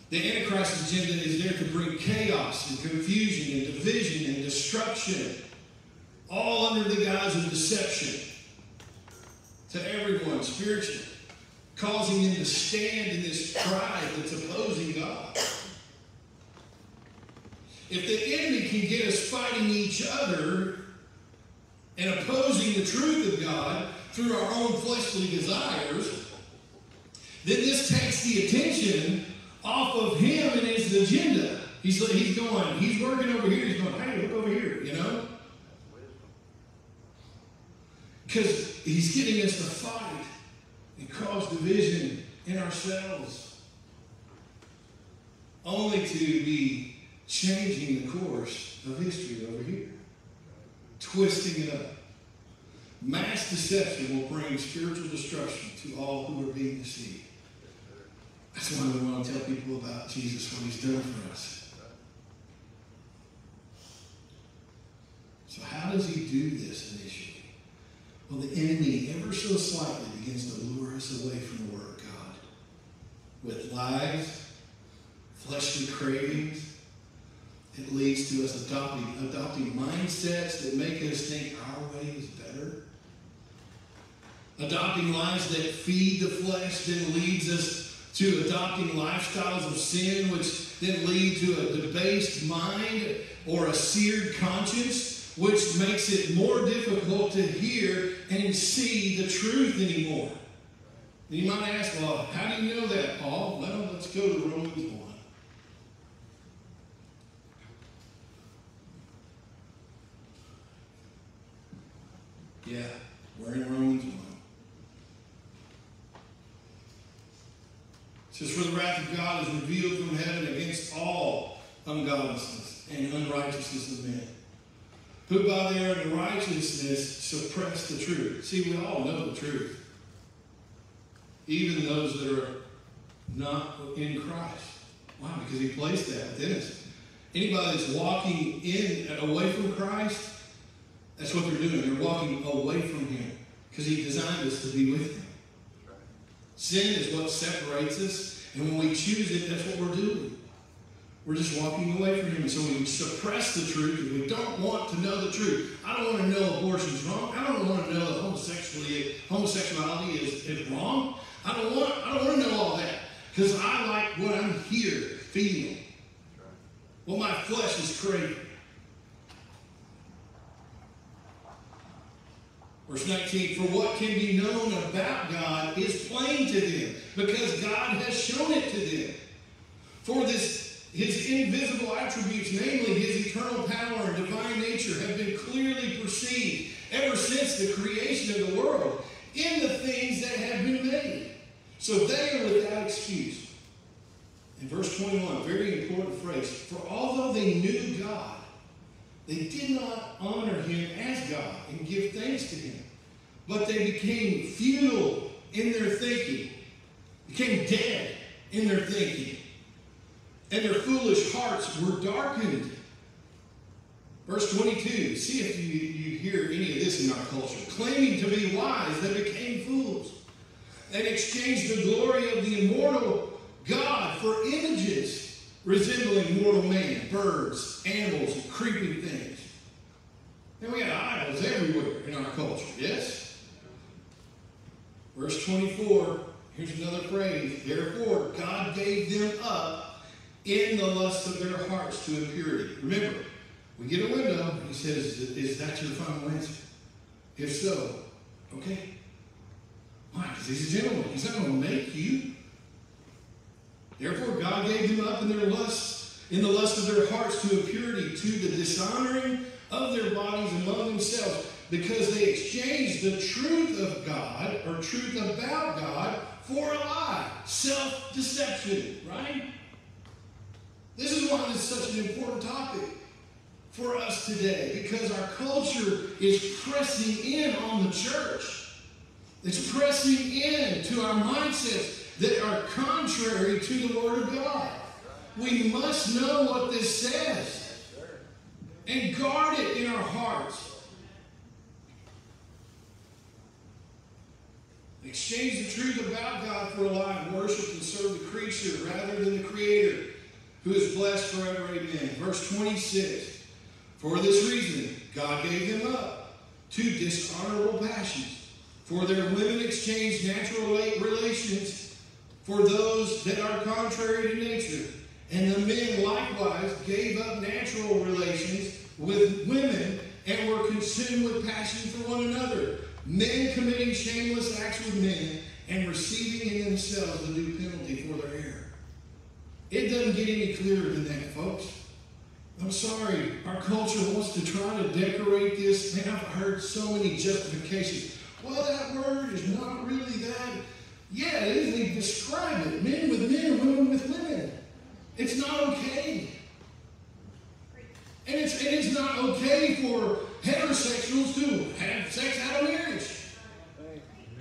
The Antichrist agenda is there to bring chaos and confusion and division and destruction, all under the guise of deception to everyone spiritually, causing them to stand in this pride that's opposing God. If the enemy can get us fighting each other and opposing the truth of God through our own fleshly desires, then this takes the attention off of him and his agenda. He's, he's going, he's working over here, he's going, hey, look over here, you know? Because he's getting us to fight and cause division in ourselves. Only to be changing the course of history over here, twisting it up. Mass deception will bring spiritual destruction to all who are being deceived. That's why we want to tell people about Jesus, what he's done for us. So, how does he do this initially? Well, the enemy, ever so slightly, begins to lure us away from the Word of God with lies, fleshly cravings. It leads to us adopting, adopting mindsets that make us think our way is better. Adopting lives that feed the flesh then leads us to adopting lifestyles of sin, which then lead to a debased mind or a seared conscience, which makes it more difficult to hear and see the truth anymore. You might ask, well, how do you know that, Paul? Well, let's go to Romans 1. Yeah, we're in Romans 1. It says, For the wrath of God is revealed from heaven against all ungodliness and unrighteousness of men, who by their unrighteousness suppress the truth. See, we all know the truth. Even those that are not in Christ. Why? Because he placed that within us. Anybody that's walking in away from Christ, that's what they're doing. They're walking away from him. Because he designed us to be with him. Sin is what separates us, and when we choose it, that's what we're doing. We're just walking away from Him. And so we suppress the truth we don't want to know the truth. I don't want to know abortion's wrong. I don't want to know that homosexuality, homosexuality is, is wrong. I don't want I don't want to know all that because I like what I'm here feeling, what my flesh is craving. Verse 19, for what can be known about God is plain to them, because God has shown it to them. For this, his invisible attributes, namely his eternal power and divine nature, have been clearly perceived ever since the creation of the world in the things that have been made. So they are without excuse. In verse 21, very important phrase, for although they knew God, they did not honor him as God and give thanks to him. But they became futile in their thinking, became dead in their thinking. And their foolish hearts were darkened. Verse 22, see if you, you hear any of this in our culture. Claiming to be wise, they became fools. and exchanged the glory of the immortal God for images resembling mortal man, birds, animals, and creeping things. And we got idols everywhere in our culture, yes? Verse 24, here's another phrase. Therefore, God gave them up in the lust of their hearts to impurity. Remember, we get a window, he says, Is that your final answer? If so, okay. Why? Because he's a gentleman. He's not going to make you. Therefore, God gave them up in their lust, in the lust of their hearts to impurity, to the dishonoring of their bodies among themselves, because they exchanged the truth of God, or truth about God, for a lie. self deception, right? This is why this is such an important topic for us today because our culture is pressing in on the church. It's pressing in to our mindsets that are contrary to the Word of God. We must know what this says and guard it in our hearts. Exchange the truth about God for a lie and worship and serve the creature rather than the Creator, who is blessed forever. Amen. Verse 26. For this reason, God gave them up to dishonorable passions. For their women exchanged natural relations for those that are contrary to nature. And the men likewise gave up natural relations with women and were consumed with passion for one another. Men committing shameless acts with men and receiving in themselves the due penalty for their error. It doesn't get any clearer than that, folks. I'm sorry, our culture wants to try to decorate this, and I've heard so many justifications. Well, that word is not really that. Yeah. They describe it. Men with men, women with women. It's not okay. And it's, it is not okay for heterosexuals to have sex out of marriage.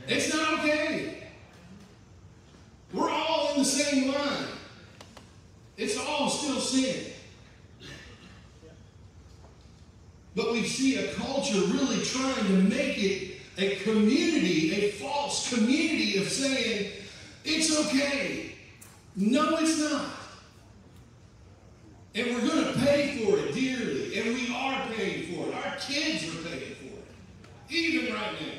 It's not okay. We're all in the same line. It's all still sin. But we see a culture really trying to make it a community, a false community of saying, it's okay. No, it's not. And we're going to pay for it dearly. And we are paying for it. Our kids are paying for it. Even right now.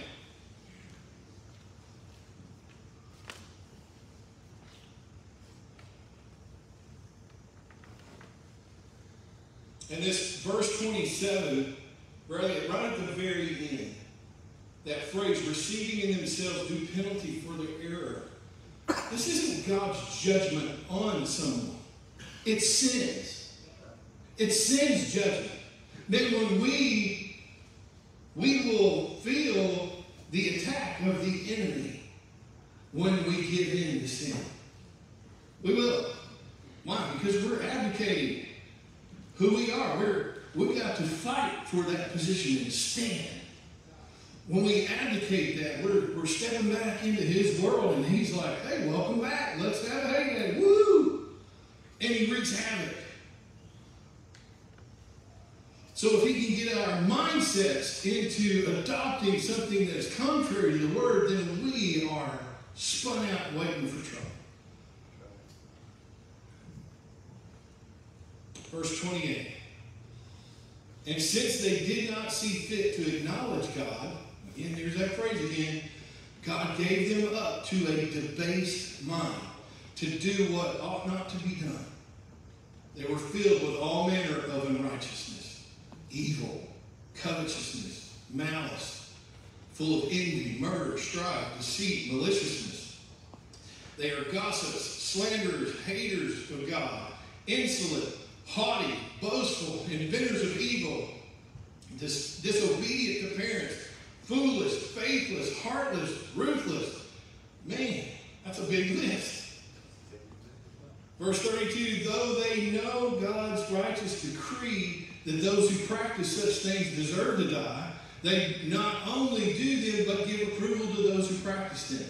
And this verse 27, right, right at the very end, that phrase, receiving in themselves due penalty for their error. This isn't God's judgment on someone. It's sin's. It's sin's judgment. Then when we we will feel the attack of the enemy when we give in to sin. We will. Why? Because we're advocating who we are. We're, we've got to fight for that position and stand. When we advocate that, we're, we're stepping back into his world, and he's like, hey, welcome back. Let's have a heyday. Woo! And he wreaks havoc. So if he can get our mindsets into adopting something that is contrary to the word, then we are spun out waiting for trouble. Verse 28. And since they did not see fit to acknowledge God, again, there's that phrase again, God gave them up to a debased mind to do what ought not to be done. They were filled with all manner of unrighteousness, evil, covetousness, malice, full of envy, murder, strife, deceit, maliciousness. They are gossips, slanderers, haters of God, insolent, haughty, boastful, inventors of evil, dis- disobedient to parents, foolish, faithless, heartless, ruthless. Man, that's a big list. Verse 32 Though they know God's righteous decree that those who practice such things deserve to die, they not only do them, but give approval to those who practice them.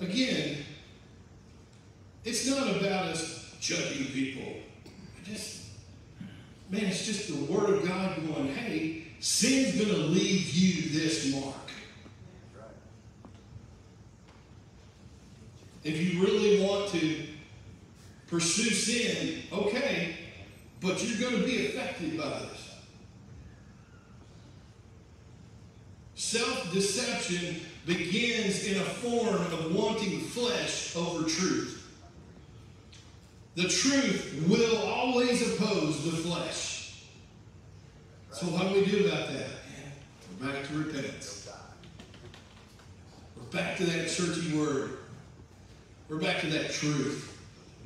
Again, it's not about us judging people. Just, man, it's just the Word of God going, hey, sin's going to leave you this mark. If you really want to pursue sin, okay, but you're going to be affected by this. Self deception begins in a form of wanting flesh over truth. The truth will always oppose the flesh. So, what do we do about that? We're back to repentance. We're back to that churchy word. We're back to that truth.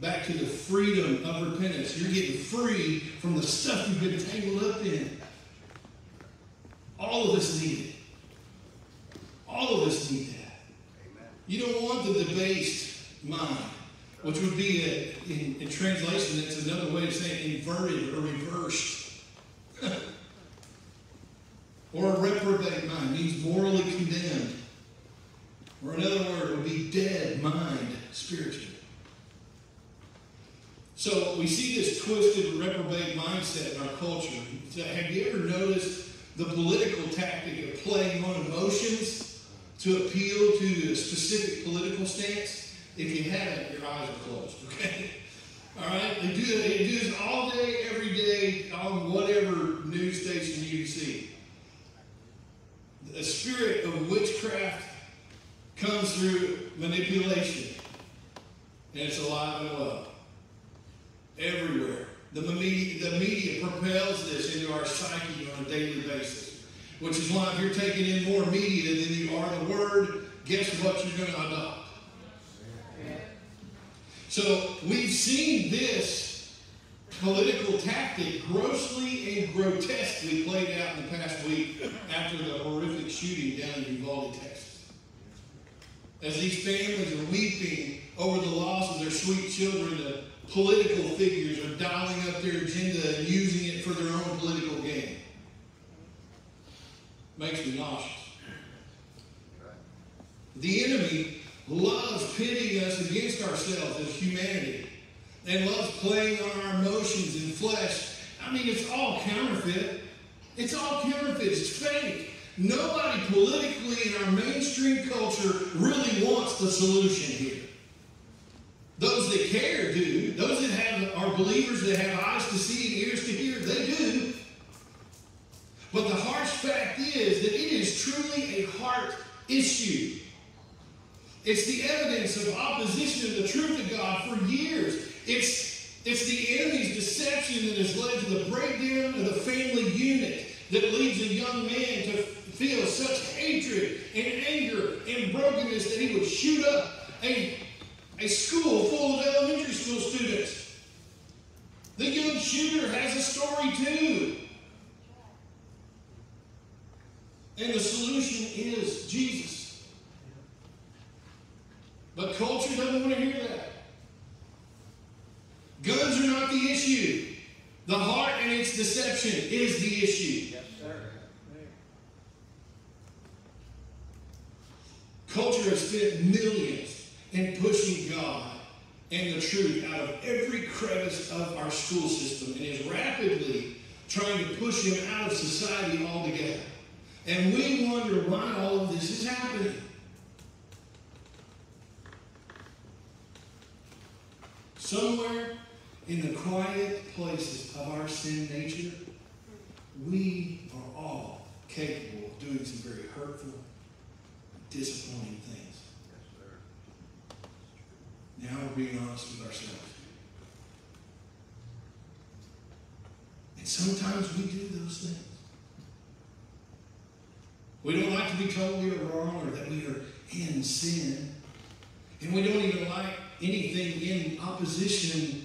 Back to the freedom of repentance. You're getting free from the stuff you've been tangled up in. All of us need it. All of us need that. You don't want the debased mind, which would be a, in, in translation, it's another way of saying inverted or reversed. or a reprobate mind means morally condemned. Or another word would be dead mind spiritually. So we see this twisted reprobate mindset in our culture. So have you ever noticed the political tactic of playing on emotions to appeal to a specific political stance? If you haven't, your eyes are closed, okay? All right? They do, they do this all day, every day, on whatever news station you see. The spirit of witchcraft comes through manipulation. And it's alive and well. Everywhere. The media, the media propels this into our psyche on a daily basis. Which is why if you're taking in more media than you are the Word, guess what you're going to adopt? So we've seen this political tactic grossly and grotesquely played out in the past week after the horrific shooting down in Uvalde, Texas. As these families are weeping over the loss of their sweet children, the political figures are dialing up their agenda and using it for their own political gain. Makes me nauseous. The enemy loves pitting us against ourselves as humanity and loves playing on our emotions and flesh. I mean, it's all counterfeit. It's all counterfeit. It's fake. Nobody politically in our mainstream culture really wants the solution here. Those that care do. Those that have are believers that have eyes to see and ears to hear, they do. But the harsh fact is that it is truly a heart issue. It's the evidence of opposition to the truth of God for years. It's, it's the enemy's deception that has led to the breakdown of the family unit that leads a young man to feel such hatred and anger and brokenness that he would shoot up a, a school full of elementary school students. The young shooter has a story too. And the solution is Jesus. But culture doesn't want to hear that. Guns are not the issue. The heart and its deception is the issue. Yes, sir. Culture has spent millions in pushing God and the truth out of every crevice of our school system and is rapidly trying to push him out of society altogether. And we wonder why all of this is happening. Somewhere in the quiet places of our sin nature, we are all capable of doing some very hurtful, disappointing things. Now we're being honest with ourselves. And sometimes we do those things. We don't like to be told we are wrong or that we are in sin. And we don't even like anything in opposition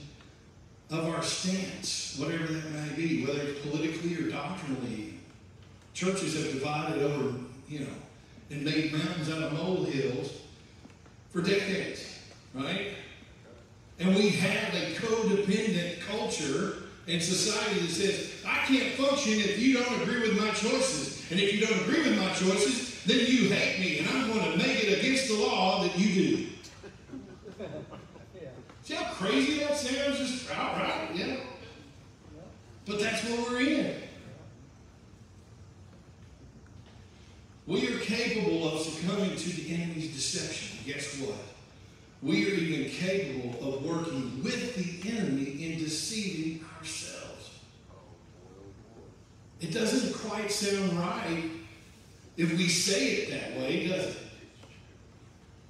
of our stance, whatever that may be, whether it's politically or doctrinally. Churches have divided over, you know, and made mountains out of molehills for decades, right? And we have a codependent culture and society that says, I can't function if you don't agree with my choices. And if you don't agree with my choices, then you hate me, and I'm going to make it against the law that you do. See how crazy that sounds? Just outright, yeah. But that's what we're in. We are capable of succumbing to the enemy's deception. Guess what? We are even capable of working with the enemy in deceiving ourselves. It doesn't quite sound right if we say it that way, does it?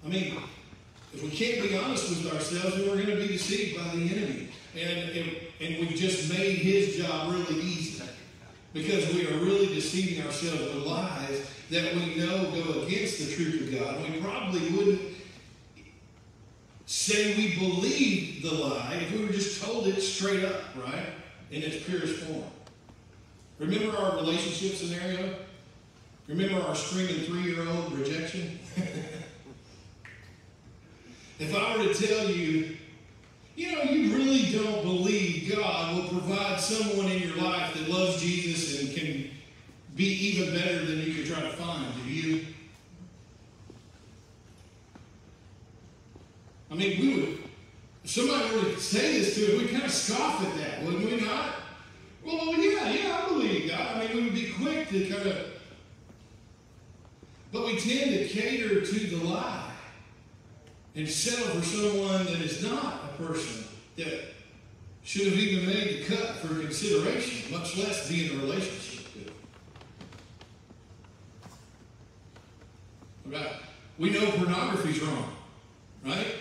I mean, if we can't be honest with ourselves, then we're going to be deceived by the enemy. And, and, and we've just made his job really easy. Because we are really deceiving ourselves with lies that we know go against the truth of God. We probably wouldn't say we believe the lie if we were just told it straight up, right? In its purest form. Remember our relationship scenario? Remember our screaming three year old rejection? if I were to tell you, you know, you really don't believe God will provide someone in your life that loves Jesus and can be even better than you could try to find, do you? I mean, we would, if somebody were to say this to us, we'd kind of scoff at that, wouldn't we not? Well, yeah, yeah, I believe God. I mean, we would be quick to kind of, but we tend to cater to the lie and settle for someone that is not a person that should have even made the cut for consideration, much less be in a relationship with. Right? We know pornography's wrong, right?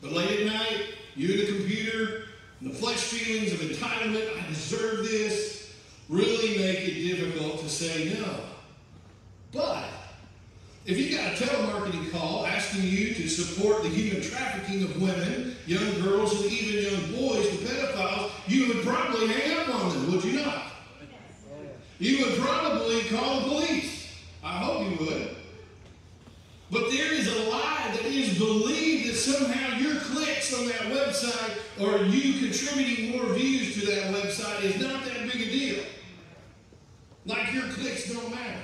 But late at night, you the computer, and the flesh feelings of entitlement, I deserve this, really make it difficult to say no. But if you got a telemarketing call asking you to support the human trafficking of women, young girls, and even young boys to pedophiles, you would probably hang up on them, would you not? You would probably call the police. I hope you would. But there is a lie that is believed that somehow your clicks on that website or you contributing more views to that website is not that big a deal. Like your clicks don't matter.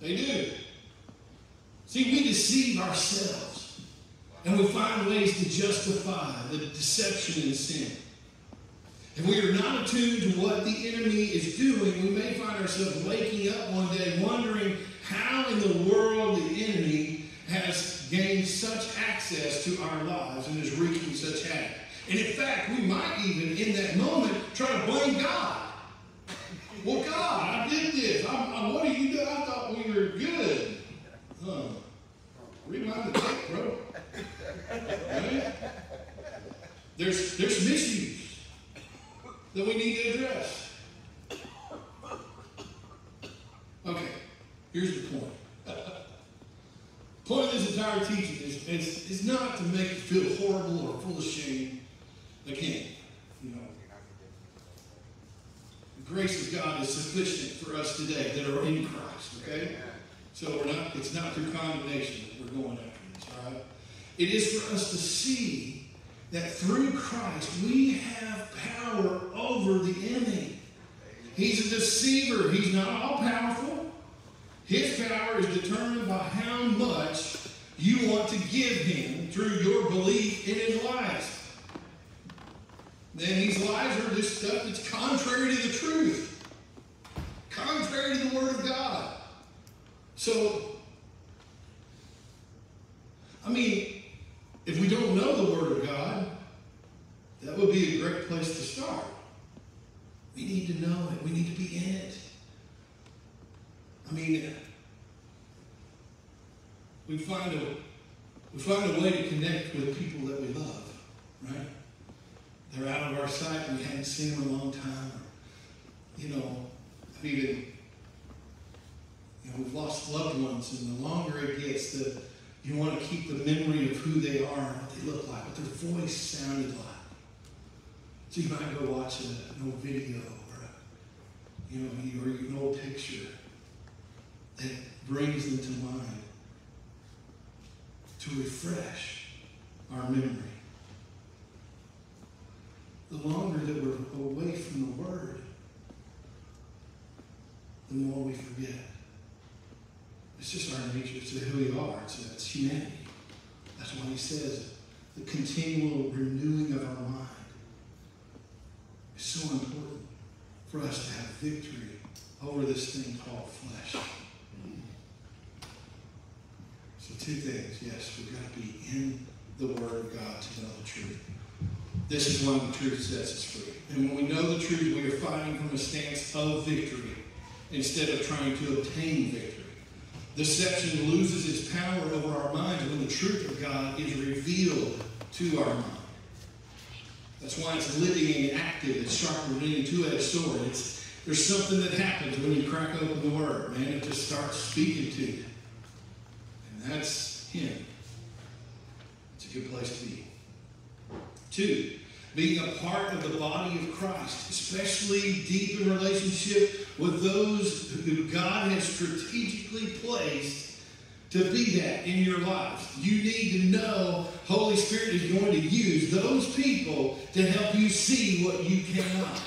They do. See, we deceive ourselves and we find ways to justify the deception and sin. If we are not attuned to what the enemy is doing, we may find ourselves waking up one day wondering how in the world the enemy has gained such access to our lives and is wreaking such havoc. And in fact, we might even in that moment try to blame God. Well, God, I did this. I'm, I'm, what are you doing? I thought good. Huh. The tape, bro. Right? There's, there's misuse that we need to address. Okay, here's the point. point of this entire teaching is, is, is not to make you feel horrible or full of shame. Again, you know, the grace of God is sufficient for us today that are in Christ, okay? So we're not, it's not through condemnation that we're going after this, all right? It is for us to see that through Christ we have power over the enemy. He's a deceiver. He's not all powerful. His power is determined by how much you want to give him through your belief in his lies. Then these lies are just stuff that's contrary to the truth, contrary to the Word of God. So, I mean, if we don't know the Word of God, that would be a great place to start. We need to know it. We need to be in it. I mean, we find a we find a way to connect with people that we love, right? They're out of our sight. We haven't seen them in a long time. You know, I've even you know, we've lost loved ones, and the longer it gets, the you want to keep the memory of who they are and what they look like, what their voice sounded like. So you might go watch a, an old video or a, you know, or an old picture that brings them to mind to refresh our memory. The longer that we're away from the Word, the more we forget. It's just our nature. It's who we are. It's, it's humanity. That's why he says the continual renewing of our mind is so important for us to have victory over this thing called flesh. So two things. Yes, we've got to be in the Word of God to know the truth. This is when the truth sets us free. And when we know the truth, we are fighting from a stance of victory instead of trying to obtain victory. Deception loses its power over our minds when the truth of God is revealed to our mind. That's why it's living and active. It's sharper than any two-edged sword. It's, there's something that happens when you crack open the Word, man. It just starts speaking to you. And that's Him. It's a good place to be. Two, being a part of the body of Christ, especially deep in relationship with those who God has strategically placed to be that in your life. You need to know Holy Spirit is going to use those people to help you see what you cannot.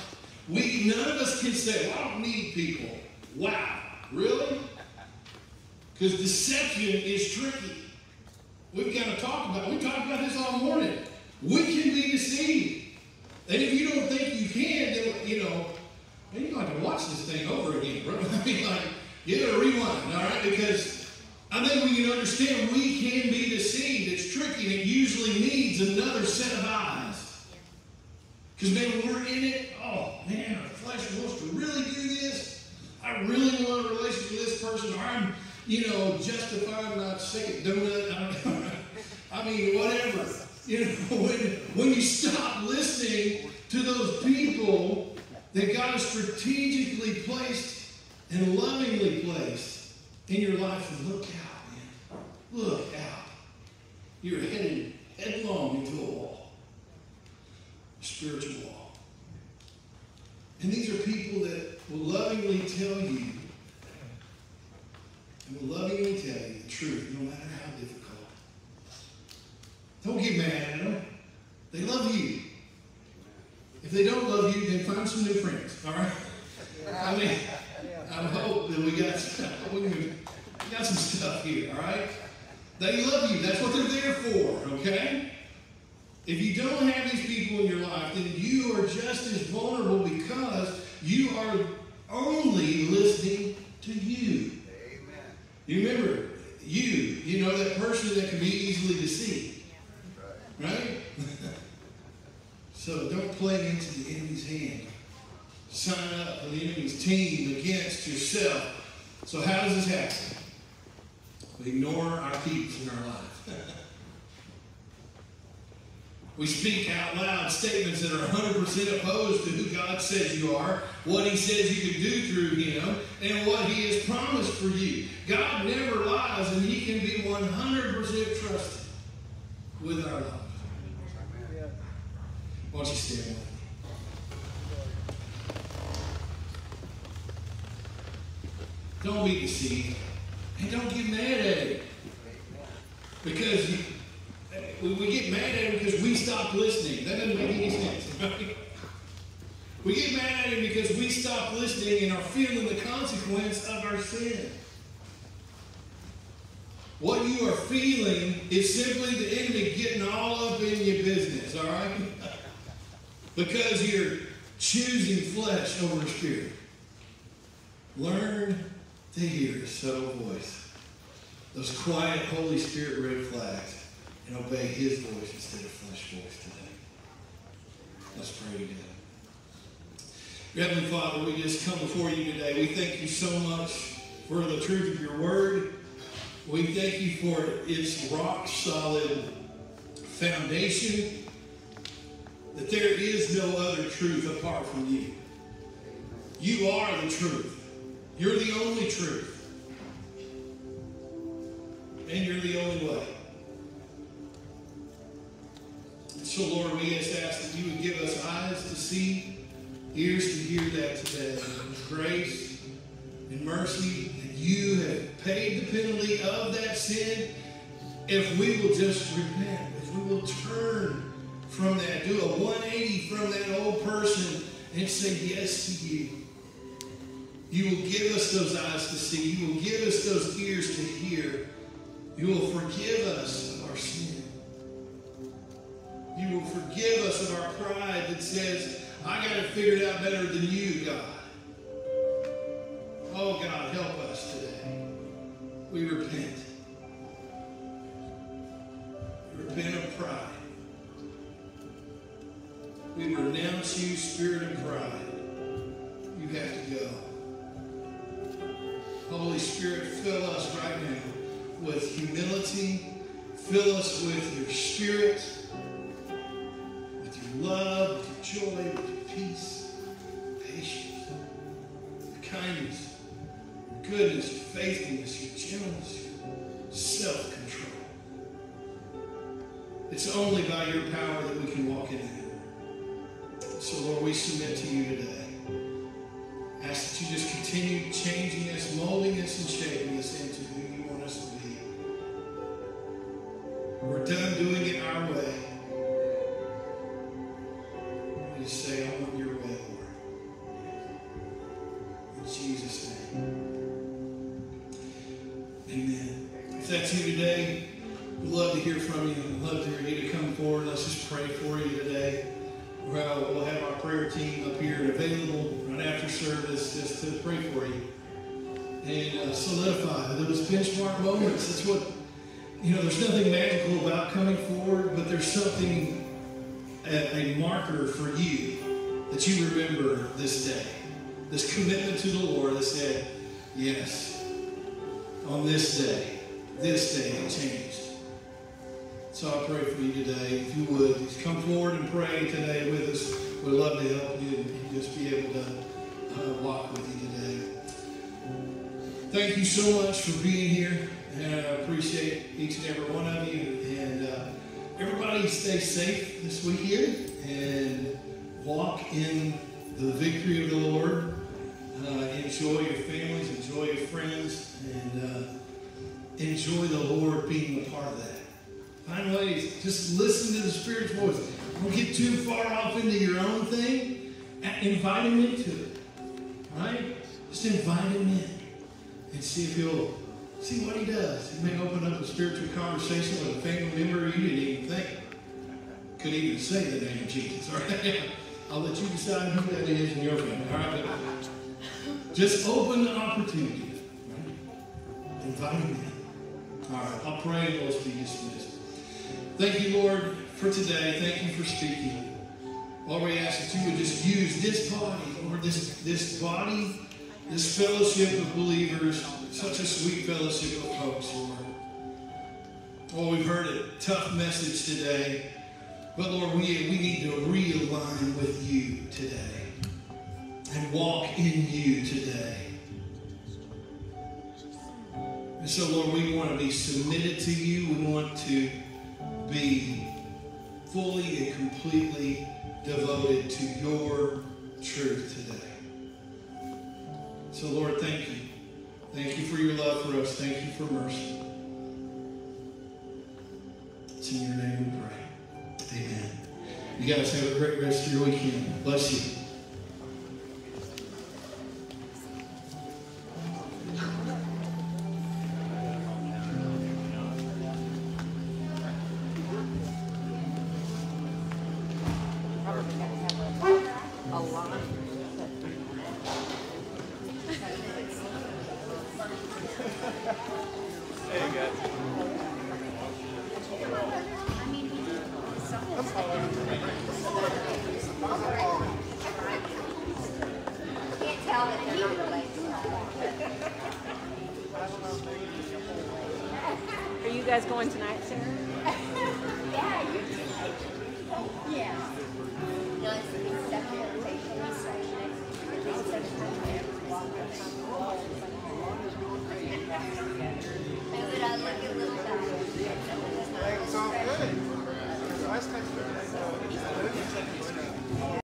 We none of us can say, well, I don't need people. Wow, really? Because deception is tricky. We've got to talk about it. we talked about this all morning. We can be deceived. And if you don't think you can, then you know, then you have to watch this thing over again, bro. I mean, like, you gotta rewind, all right? Because I think we can understand we can be deceived. It's tricky, and it usually needs another set of eyes. Because man, we're in it, oh man, our flesh wants to really do this. I really want a relationship with this person, or I'm, you know, justifying my second donut. I, I mean, whatever. You know, when, when you stop listening to those people that God has strategically placed and lovingly placed in your life, and look out, man. Look out. You're headed headlong into a wall, a spiritual wall. And these are people that will lovingly tell you, and will lovingly tell you the truth, no matter. Don't get mad at them. They love you. If they don't love you, then find some new friends. All right. I mean, I hope that we got we got some stuff here. All right. They love you. That's what they're there for. Okay. If you don't have these people in your life, then you are just as vulnerable because you are only listening to you. Amen. You remember, you, you know that person that can be easily deceived. Right? So don't play into the enemy's hand. Sign up for the enemy's team against yourself. So how does this happen? We ignore our peeps in our life. we speak out loud statements that are 100% opposed to who God says you are, what He says you can do through Him, and what He has promised for you. God never lies, and He can be 100% trusted with our life. Why don't you with? Don't be deceived. And don't get mad at it. Because we, get mad at him because we stop listening. That doesn't make any sense. Right? We get mad at him because we stop listening and are feeling the consequence of our sin. What you are feeling is simply the enemy getting all up in your business, all right? Because you're choosing flesh over spirit. Learn to hear his subtle voice, those quiet Holy Spirit red flags, and obey his voice instead of flesh voice today. Let's pray together. Heavenly Father, we just come before you today. We thank you so much for the truth of your word. We thank you for its rock solid foundation, that there is no other truth apart from you. You are the truth. You're the only truth. And you're the only way. So, Lord, we just ask that you would give us eyes to see, ears to hear that today. Grace and mercy, and you have paid the penalty of that sin. If we will just repent, if we will turn from that, do a 180 from that old person and say yes to you. You will give us those eyes to see. You will give us those ears to hear. You will forgive us of our sin. You will forgive us of our pride that says, I got it figured out better than you, God. Oh, God, help us today. We repent. We repent of pride. We renounce you, spirit of pride. You have to go. Holy Spirit, fill us right now with humility. Fill us with your spirit, with your love, with your joy, with your peace, patience, your kindness, your goodness, your faithfulness, your gentleness, your self-control. It's only by your power that we can walk in it. So, Lord, we submit to you today. Ask that you just continue changing us, molding us, and shaping us into who you want us to be. We're done doing to pray for you and uh, solidify those benchmark moments. That's what, you know, there's nothing magical about coming forward, but there's something, a, a marker for you that you remember this day. This commitment to the Lord that said, yes, on this day, this day it changed. So I pray for you today. If you would, come forward and pray today with us. We'd love to help you and just be able to walk with you today. Thank you so much for being here, and I appreciate each and every one of you. And uh, everybody stay safe this weekend and walk in the victory of the Lord. Uh, enjoy your families, enjoy your friends, and uh, enjoy the Lord being a part of that. Find ways. Just listen to the Spirit's voice. Don't get too far off into your own thing. Invite Him into it. Right? Just invite Him in and see if He'll see what He does. He may open up a spiritual conversation with a family member you didn't even think could even say the name of Jesus. All right? I'll let you decide who that is in your family. All right? But just open the opportunity. Right? Invite Him in. All right. I'll pray and we'll be dismissed. Thank you, Lord, for today. Thank you for speaking. Lord, we ask that you would just use this body, Lord, this, this body, this fellowship of believers, such a sweet fellowship of folks, Lord. Oh, we've heard a tough message today, but Lord, we, we need to realign with you today and walk in you today. And so, Lord, we want to be submitted to you. We want to be fully and completely devoted to your truth today. So, Lord, thank you. Thank you for your love for us. Thank you for mercy. It's in your name we pray. Amen. You guys have a great rest of your weekend. Bless you.